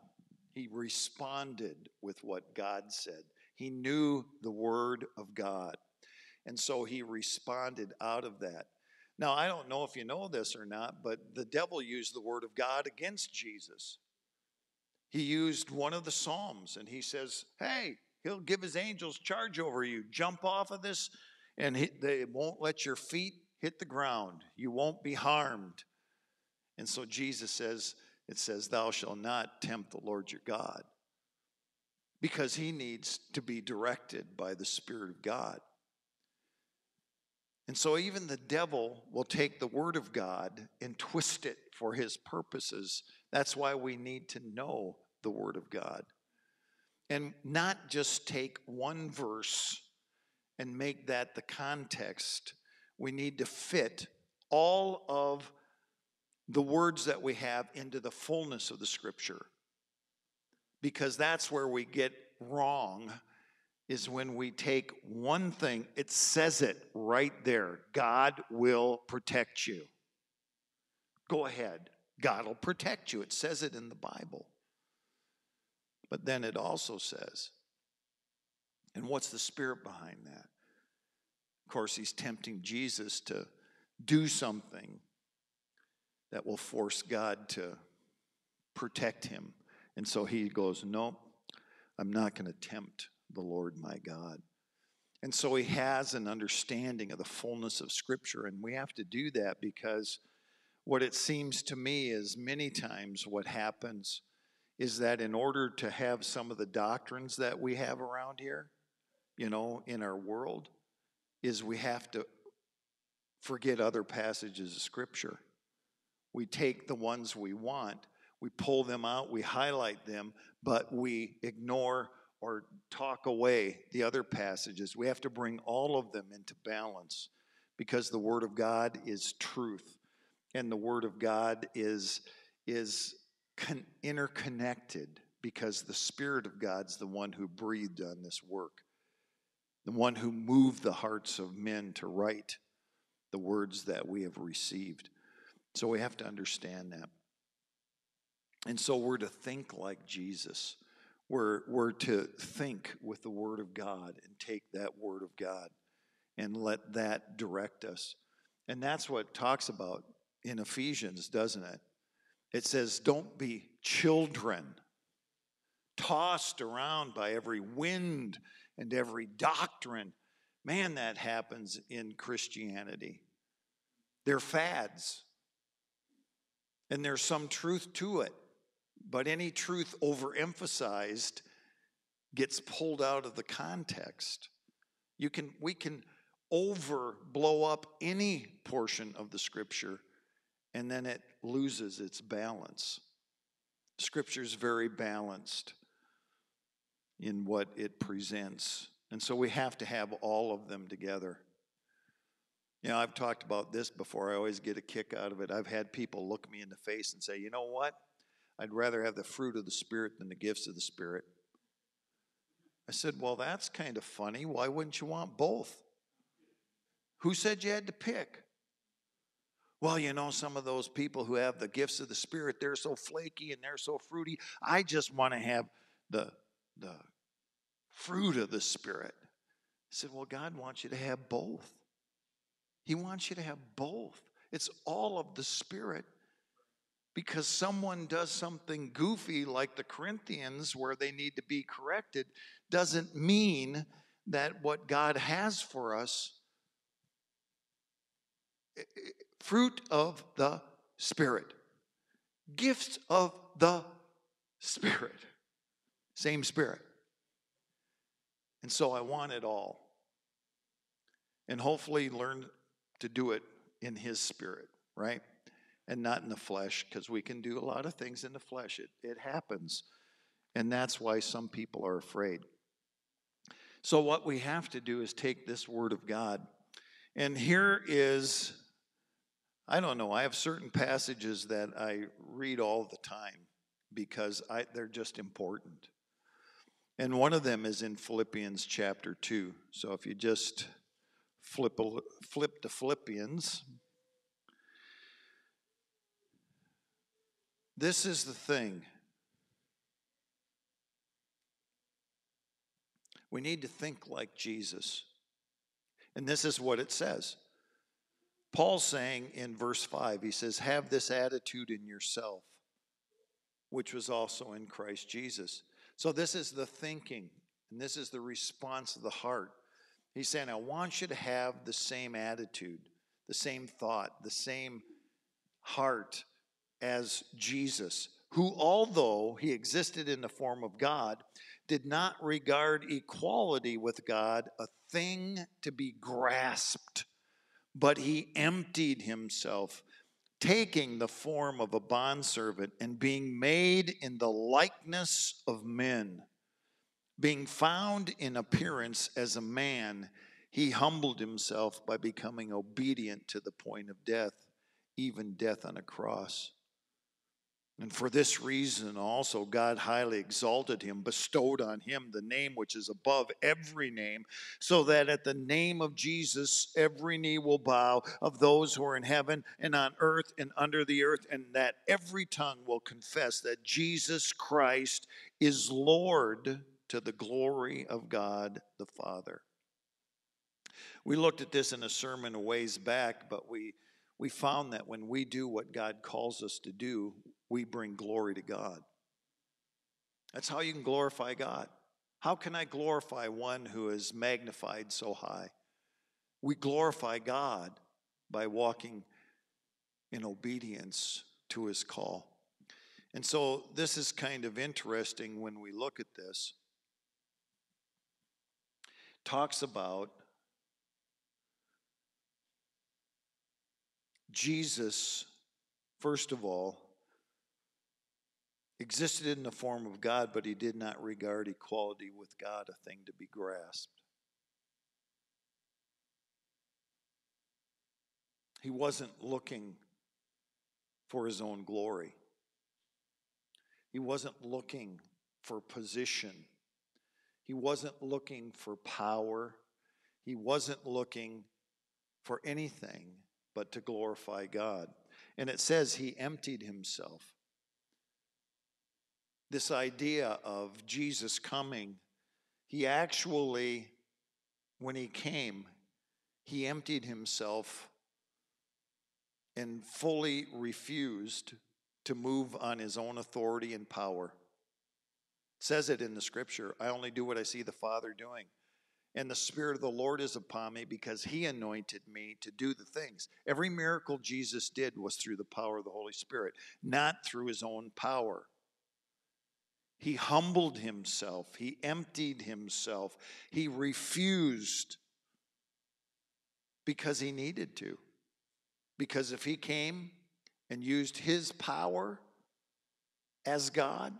He responded with what God said. He knew the word of God. And so he responded out of that. Now, I don't know if you know this or not, but the devil used the word of God against Jesus. He used one of the Psalms and he says, Hey, he'll give his angels charge over you. Jump off of this and they won't let your feet hit the ground. You won't be harmed. And so Jesus says, It says, Thou shalt not tempt the Lord your God because he needs to be directed by the Spirit of God. And so, even the devil will take the Word of God and twist it for his purposes. That's why we need to know the Word of God. And not just take one verse and make that the context. We need to fit all of the words that we have into the fullness of the Scripture. Because that's where we get wrong is when we take one thing, it says it right there God will protect you. Go ahead. God will protect you. It says it in the Bible. But then it also says, and what's the spirit behind that? Of course, he's tempting Jesus to do something that will force God to protect him. And so he goes, Nope, I'm not going to tempt the Lord my God. And so he has an understanding of the fullness of Scripture, and we have to do that because what it seems to me is many times what happens is that in order to have some of the doctrines that we have around here, you know, in our world, is we have to forget other passages of Scripture. We take the ones we want, we pull them out, we highlight them, but we ignore or talk away the other passages. We have to bring all of them into balance because the Word of God is truth and the Word of God is, is con- interconnected because the Spirit of God's the one who breathed on this work, the one who moved the hearts of men to write the words that we have received. So we have to understand that. And so we're to think like Jesus. We're, we're to think with the Word of God and take that Word of God and let that direct us. And that's what talks about in Ephesians, doesn't it? It says, Don't be children, tossed around by every wind and every doctrine. Man, that happens in Christianity. They're fads, and there's some truth to it. But any truth overemphasized gets pulled out of the context. You can, we can over blow up any portion of the scripture and then it loses its balance. Scripture is very balanced in what it presents. And so we have to have all of them together. You know, I've talked about this before. I always get a kick out of it. I've had people look me in the face and say, you know what? I'd rather have the fruit of the Spirit than the gifts of the Spirit. I said, Well, that's kind of funny. Why wouldn't you want both? Who said you had to pick? Well, you know, some of those people who have the gifts of the Spirit, they're so flaky and they're so fruity. I just want to have the, the fruit of the Spirit. I said, Well, God wants you to have both. He wants you to have both. It's all of the Spirit because someone does something goofy like the Corinthians where they need to be corrected doesn't mean that what God has for us fruit of the spirit gifts of the spirit same spirit and so I want it all and hopefully learn to do it in his spirit right and not in the flesh, because we can do a lot of things in the flesh. It, it happens. And that's why some people are afraid. So, what we have to do is take this word of God. And here is, I don't know, I have certain passages that I read all the time because I, they're just important. And one of them is in Philippians chapter 2. So if you just flip, flip to Philippians, this is the thing. We need to think like Jesus. And this is what it says. Paul's saying in verse 5, he says, Have this attitude in yourself, which was also in Christ Jesus. So this is the thinking, and this is the response of the heart. He's saying, I want you to have the same attitude, the same thought, the same heart as Jesus, who, although he existed in the form of God, did not regard equality with God a thing to be grasped, but he emptied himself, taking the form of a bondservant and being made in the likeness of men. Being found in appearance as a man, he humbled himself by becoming obedient to the point of death, even death on a cross. And for this reason also, God highly exalted him, bestowed on him the name which is above every name, so that at the name of Jesus every knee will bow of those who are in heaven and on earth and under the earth, and that every tongue will confess that Jesus Christ is Lord to the glory of God the Father. We looked at this in a sermon a ways back, but we, we found that when we do what God calls us to do, we bring glory to God. That's how you can glorify God. How can I glorify one who is magnified so high? We glorify God by walking in obedience to his call. And so this is kind of interesting when we look at this. Talks about Jesus, first of all, existed in the form of God, but he did not regard equality with God a thing to be grasped. He wasn't looking for his own glory. He wasn't looking for position. He wasn't looking for power. He wasn't looking for anything but to glorify God. And it says he emptied himself this idea of Jesus coming, he actually, when he came, he emptied himself and fully refused to move on his own authority and power. It says it in the scripture I only do what I see the Father doing. And the Spirit of the Lord is upon me because He anointed me to do the things. Every miracle Jesus did was through the power of the Holy Spirit, not through His own power. He humbled himself, he emptied himself, he refused because he needed to. Because if he came and used his power as God,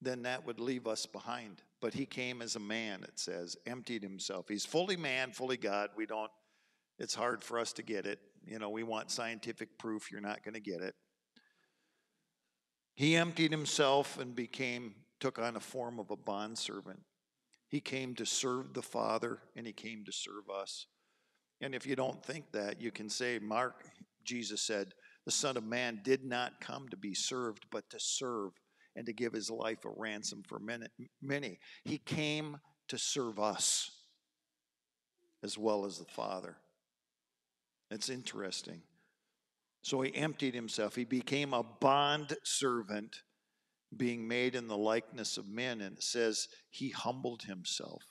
then that would leave us behind. But he came as a man, it says, emptied himself. He's fully man, fully God. We don't, it's hard for us to get it. You know, we want scientific proof, you're not going to get it. He emptied himself and became, took on a form of a bondservant. He came to serve the Father and he came to serve us. And if you don't think that, you can say, Mark, Jesus said, the Son of Man did not come to be served, but to serve and to give his life a ransom for many. He came to serve us as well as the Father. It's interesting. So he emptied himself. He became a bond servant, being made in the likeness of men. And it says he humbled himself.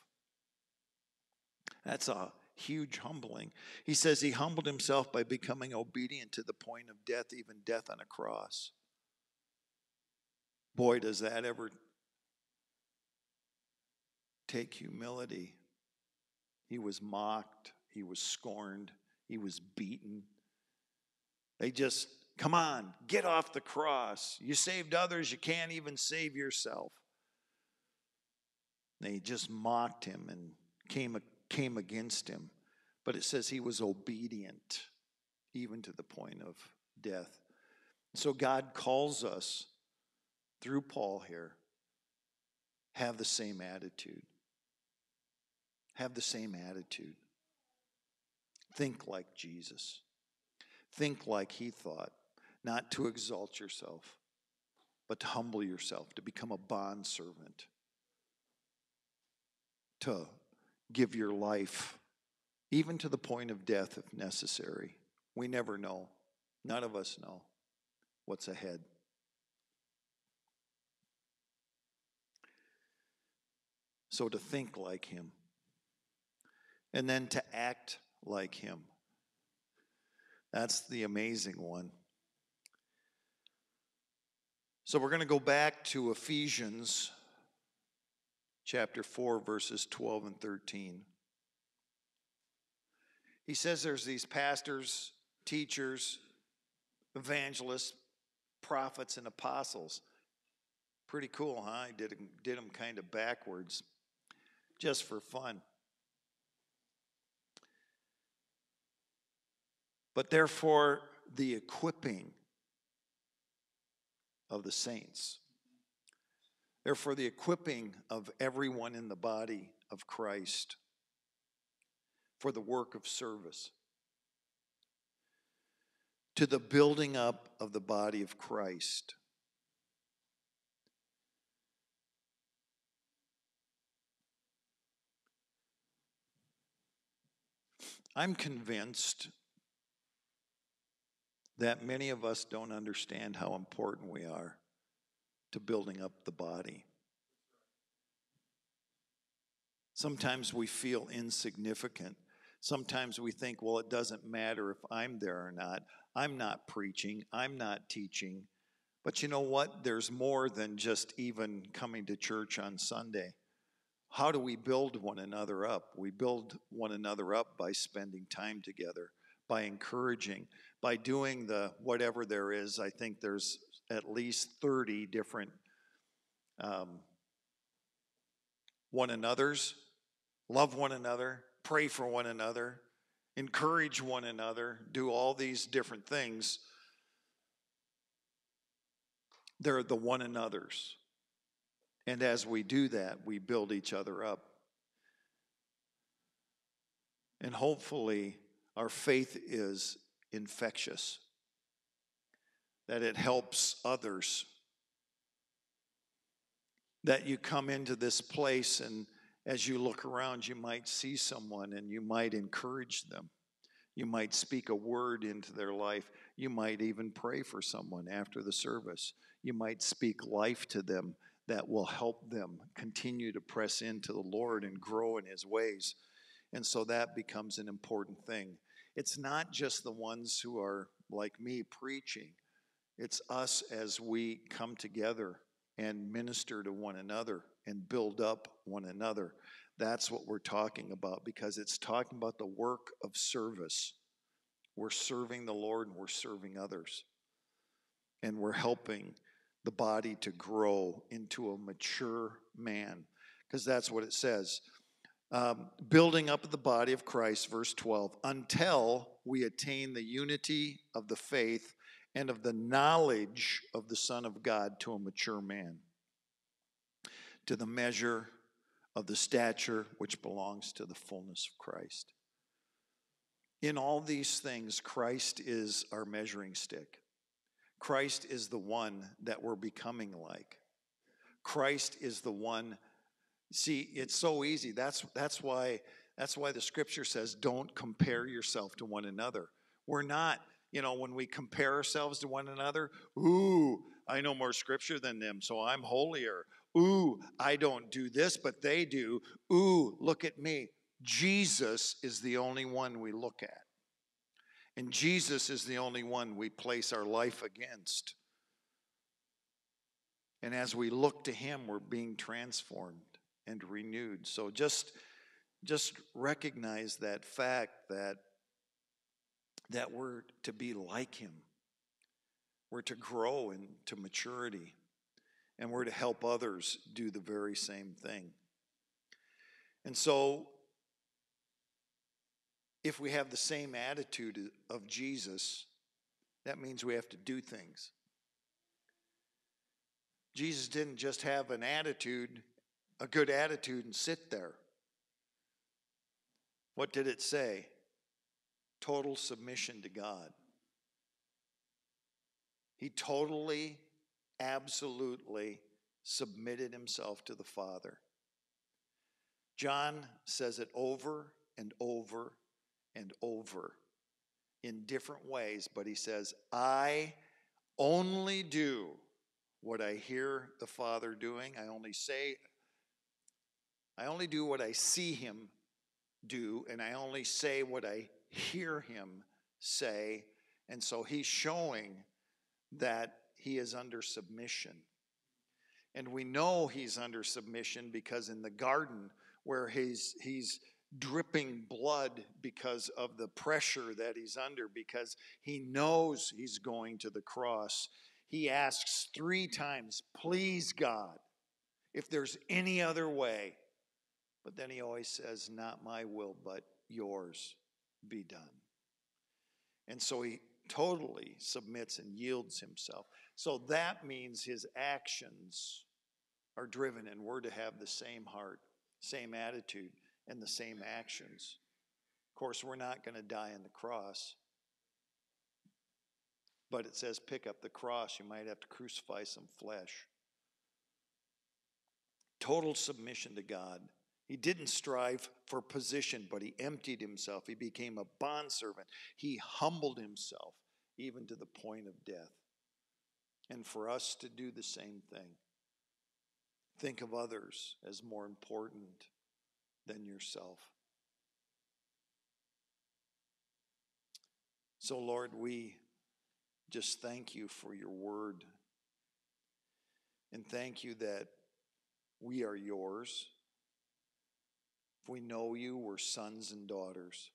That's a huge humbling. He says he humbled himself by becoming obedient to the point of death, even death on a cross. Boy, does that ever take humility. He was mocked, he was scorned, he was beaten, They just, come on, get off the cross. You saved others, you can't even save yourself. They just mocked him and came, came against him. But it says he was obedient, even to the point of death. So God calls us through Paul here have the same attitude. Have the same attitude. Think like Jesus. Think like he thought, not to exalt yourself, but to humble yourself, to become a bond servant, to give your life, even to the point of death if necessary. We never know. None of us know what's ahead. So to think like him, and then to act like him. That's the amazing one. So we're going to go back to Ephesians chapter 4, verses 12 and 13. He says there's these pastors, teachers, evangelists, prophets, and apostles. Pretty cool, huh? I did, did them kind of backwards just for fun. But therefore, the equipping of the saints. Therefore, the equipping of everyone in the body of Christ for the work of service, to the building up of the body of Christ. I'm convinced that many of us don't understand how important we are to building up the body. Sometimes we feel insignificant. Sometimes we think, well, it doesn't matter if I'm there or not. I'm not preaching, I'm not teaching. But you know what? There's more than just even coming to church on Sunday. How do we build one another up? We build one another up by spending time together, by encouraging, by doing the whatever there is. I think there's at least 30 different um, one another's. Love one another, pray for one another, encourage one another, do all these different things. They're the one another's. And as we do that, we build each other up. And hopefully, our faith is infectious, that it helps others. That you come into this place, and as you look around, you might see someone and you might encourage them. You might speak a word into their life. You might even pray for someone after the service. You might speak life to them that will help them continue to press into the Lord and grow in His ways. And so that becomes an important thing. It's not just the ones who are like me preaching, it's us as we come together and minister to one another and build up one another. That's what we're talking about because it's talking about the work of service. We're serving the Lord and we're serving others. And we're helping the body to grow into a mature man, because that's what it says. Um, building up the body of Christ, verse 12, until we attain the unity of the faith and of the knowledge of the Son of God to a mature man, to the measure of the stature which belongs to the fullness of Christ. In all these things, Christ is our measuring stick. Christ is the one that we're becoming like. Christ is the one. See, it's so easy. That's that's why that's why the scripture says don't compare yourself to one another. We're not, you know, when we compare ourselves to one another, ooh, I know more scripture than them, so I'm holier. Ooh, I don't do this, but they do. Ooh, look at me. Jesus is the only one we look at. And Jesus is the only one we place our life against. And as we look to him, we're being transformed and renewed. So just, just recognize that fact that, that we're to be like him. We're to grow into maturity, and we're to help others do the very same thing. And so, if we have the same attitude of Jesus, that means we have to do things. Jesus didn't just have an attitude, a good attitude, and sit there. What did it say? Total submission to God. He totally, absolutely submitted himself to the Father. John says it over and over and over in different ways, but he says, I only do what I hear the Father doing. I only say, I only do what I see him do, and I only say what I hear him say. And so he's showing that he is under submission. And we know he's under submission because in the garden, where he's, he's dripping blood because of the pressure that he's under, because he knows he's going to the cross. He asks three times, Please, God, if there's any other way. But then he always says, Not my will, but yours be done. And so he totally submits and yields himself. So that means his actions are driven, and we're to have the same heart, same attitude and the same actions. Of course, we're not going to die on the cross. But it says, pick up the cross. You might have to crucify some flesh. Total submission to God. He didn't strive for position, but he emptied himself. He became a bondservant. He humbled himself, even to the point of death. And for us to do the same thing, think of others as more important than yourself. So, Lord, we just thank you for your word. And thank you that we are yours. If we know you, we're sons and daughters.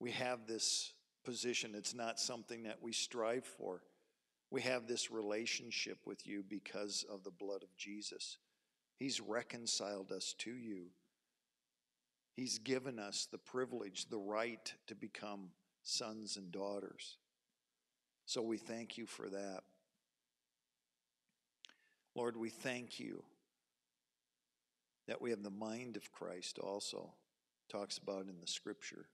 We have this position, it's not something that we strive for. We have this relationship with you because of the blood of Jesus. He's reconciled us to you. He's given us the privilege, the right to become sons and daughters. So we thank you for that. Lord, we thank you that we have the mind of Christ also, talks about in the scripture,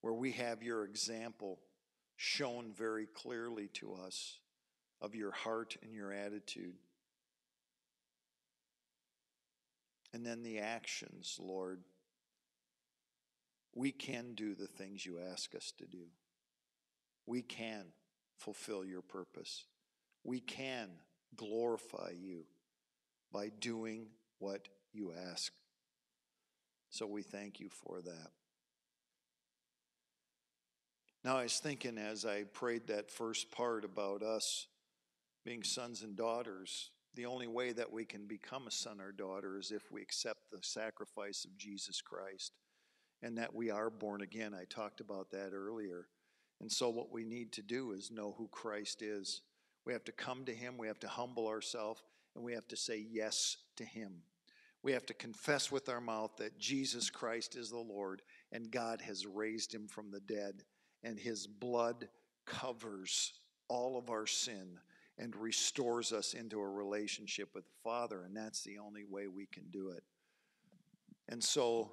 where we have your example shown very clearly to us of your heart and your attitude. And then the actions, Lord. We can do the things you ask us to do. We can fulfill your purpose. We can glorify you by doing what you ask. So we thank you for that. Now, I was thinking as I prayed that first part about us being sons and daughters, the only way that we can become a son or daughter is if we accept the sacrifice of Jesus Christ and that we are born again. I talked about that earlier. And so, what we need to do is know who Christ is. We have to come to Him, we have to humble ourselves, and we have to say yes to Him. We have to confess with our mouth that Jesus Christ is the Lord and God has raised Him from the dead, and His blood covers all of our sin and restores us into a relationship with the Father, and that's the only way we can do it. And so,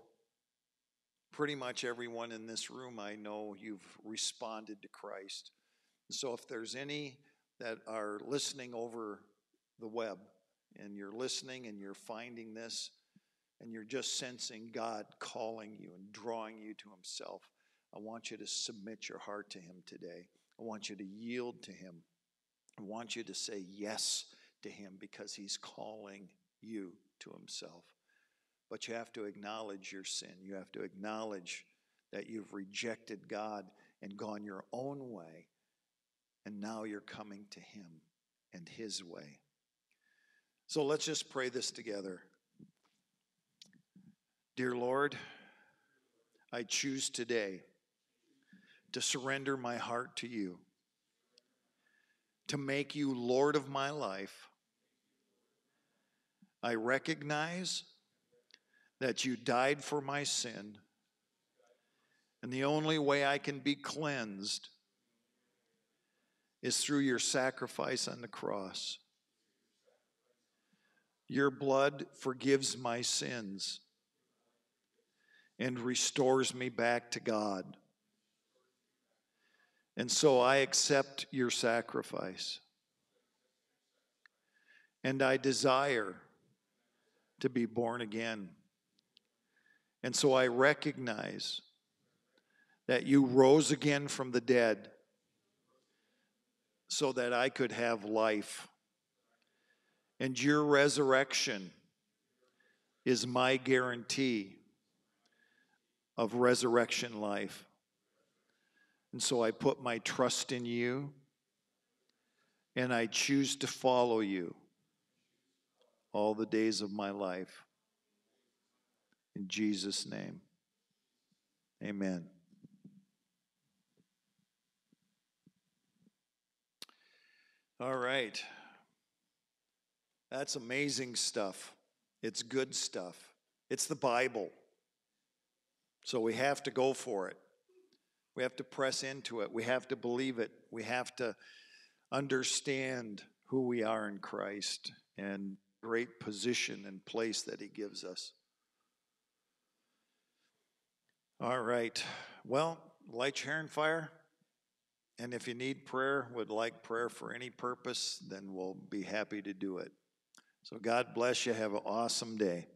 pretty much everyone in this room, I know you've responded to Christ. So, if there's any that are listening over the web and you're listening and you're finding this and you're just sensing God calling you and drawing you to Himself, I want you to submit your heart to Him today. I want you to yield to Him. I want you to say yes to Him because He's calling you to Himself. But you have to acknowledge your sin. You have to acknowledge that you've rejected God and gone your own way, and now you're coming to Him and His way. So let's just pray this together. Dear Lord, I choose today to surrender my heart to you, to make you Lord of my life. I recognize that you died for my sin, and the only way I can be cleansed is through your sacrifice on the cross. Your blood forgives my sins and restores me back to God. And so I accept your sacrifice. And I desire to be born again. And so I recognize that you rose again from the dead so that I could have life. And your resurrection is my guarantee of resurrection life. And so I put my trust in you and I choose to follow you all the days of my life. In Jesus' name, amen. All right. That's amazing stuff. It's good stuff. It's the Bible. So we have to go for it. We have to press into it. We have to believe it. We have to understand who we are in Christ and great position and place that He gives us. All right. Well, light your and fire. And if you need prayer, would like prayer for any purpose, then we'll be happy to do it. So God bless you. Have an awesome day.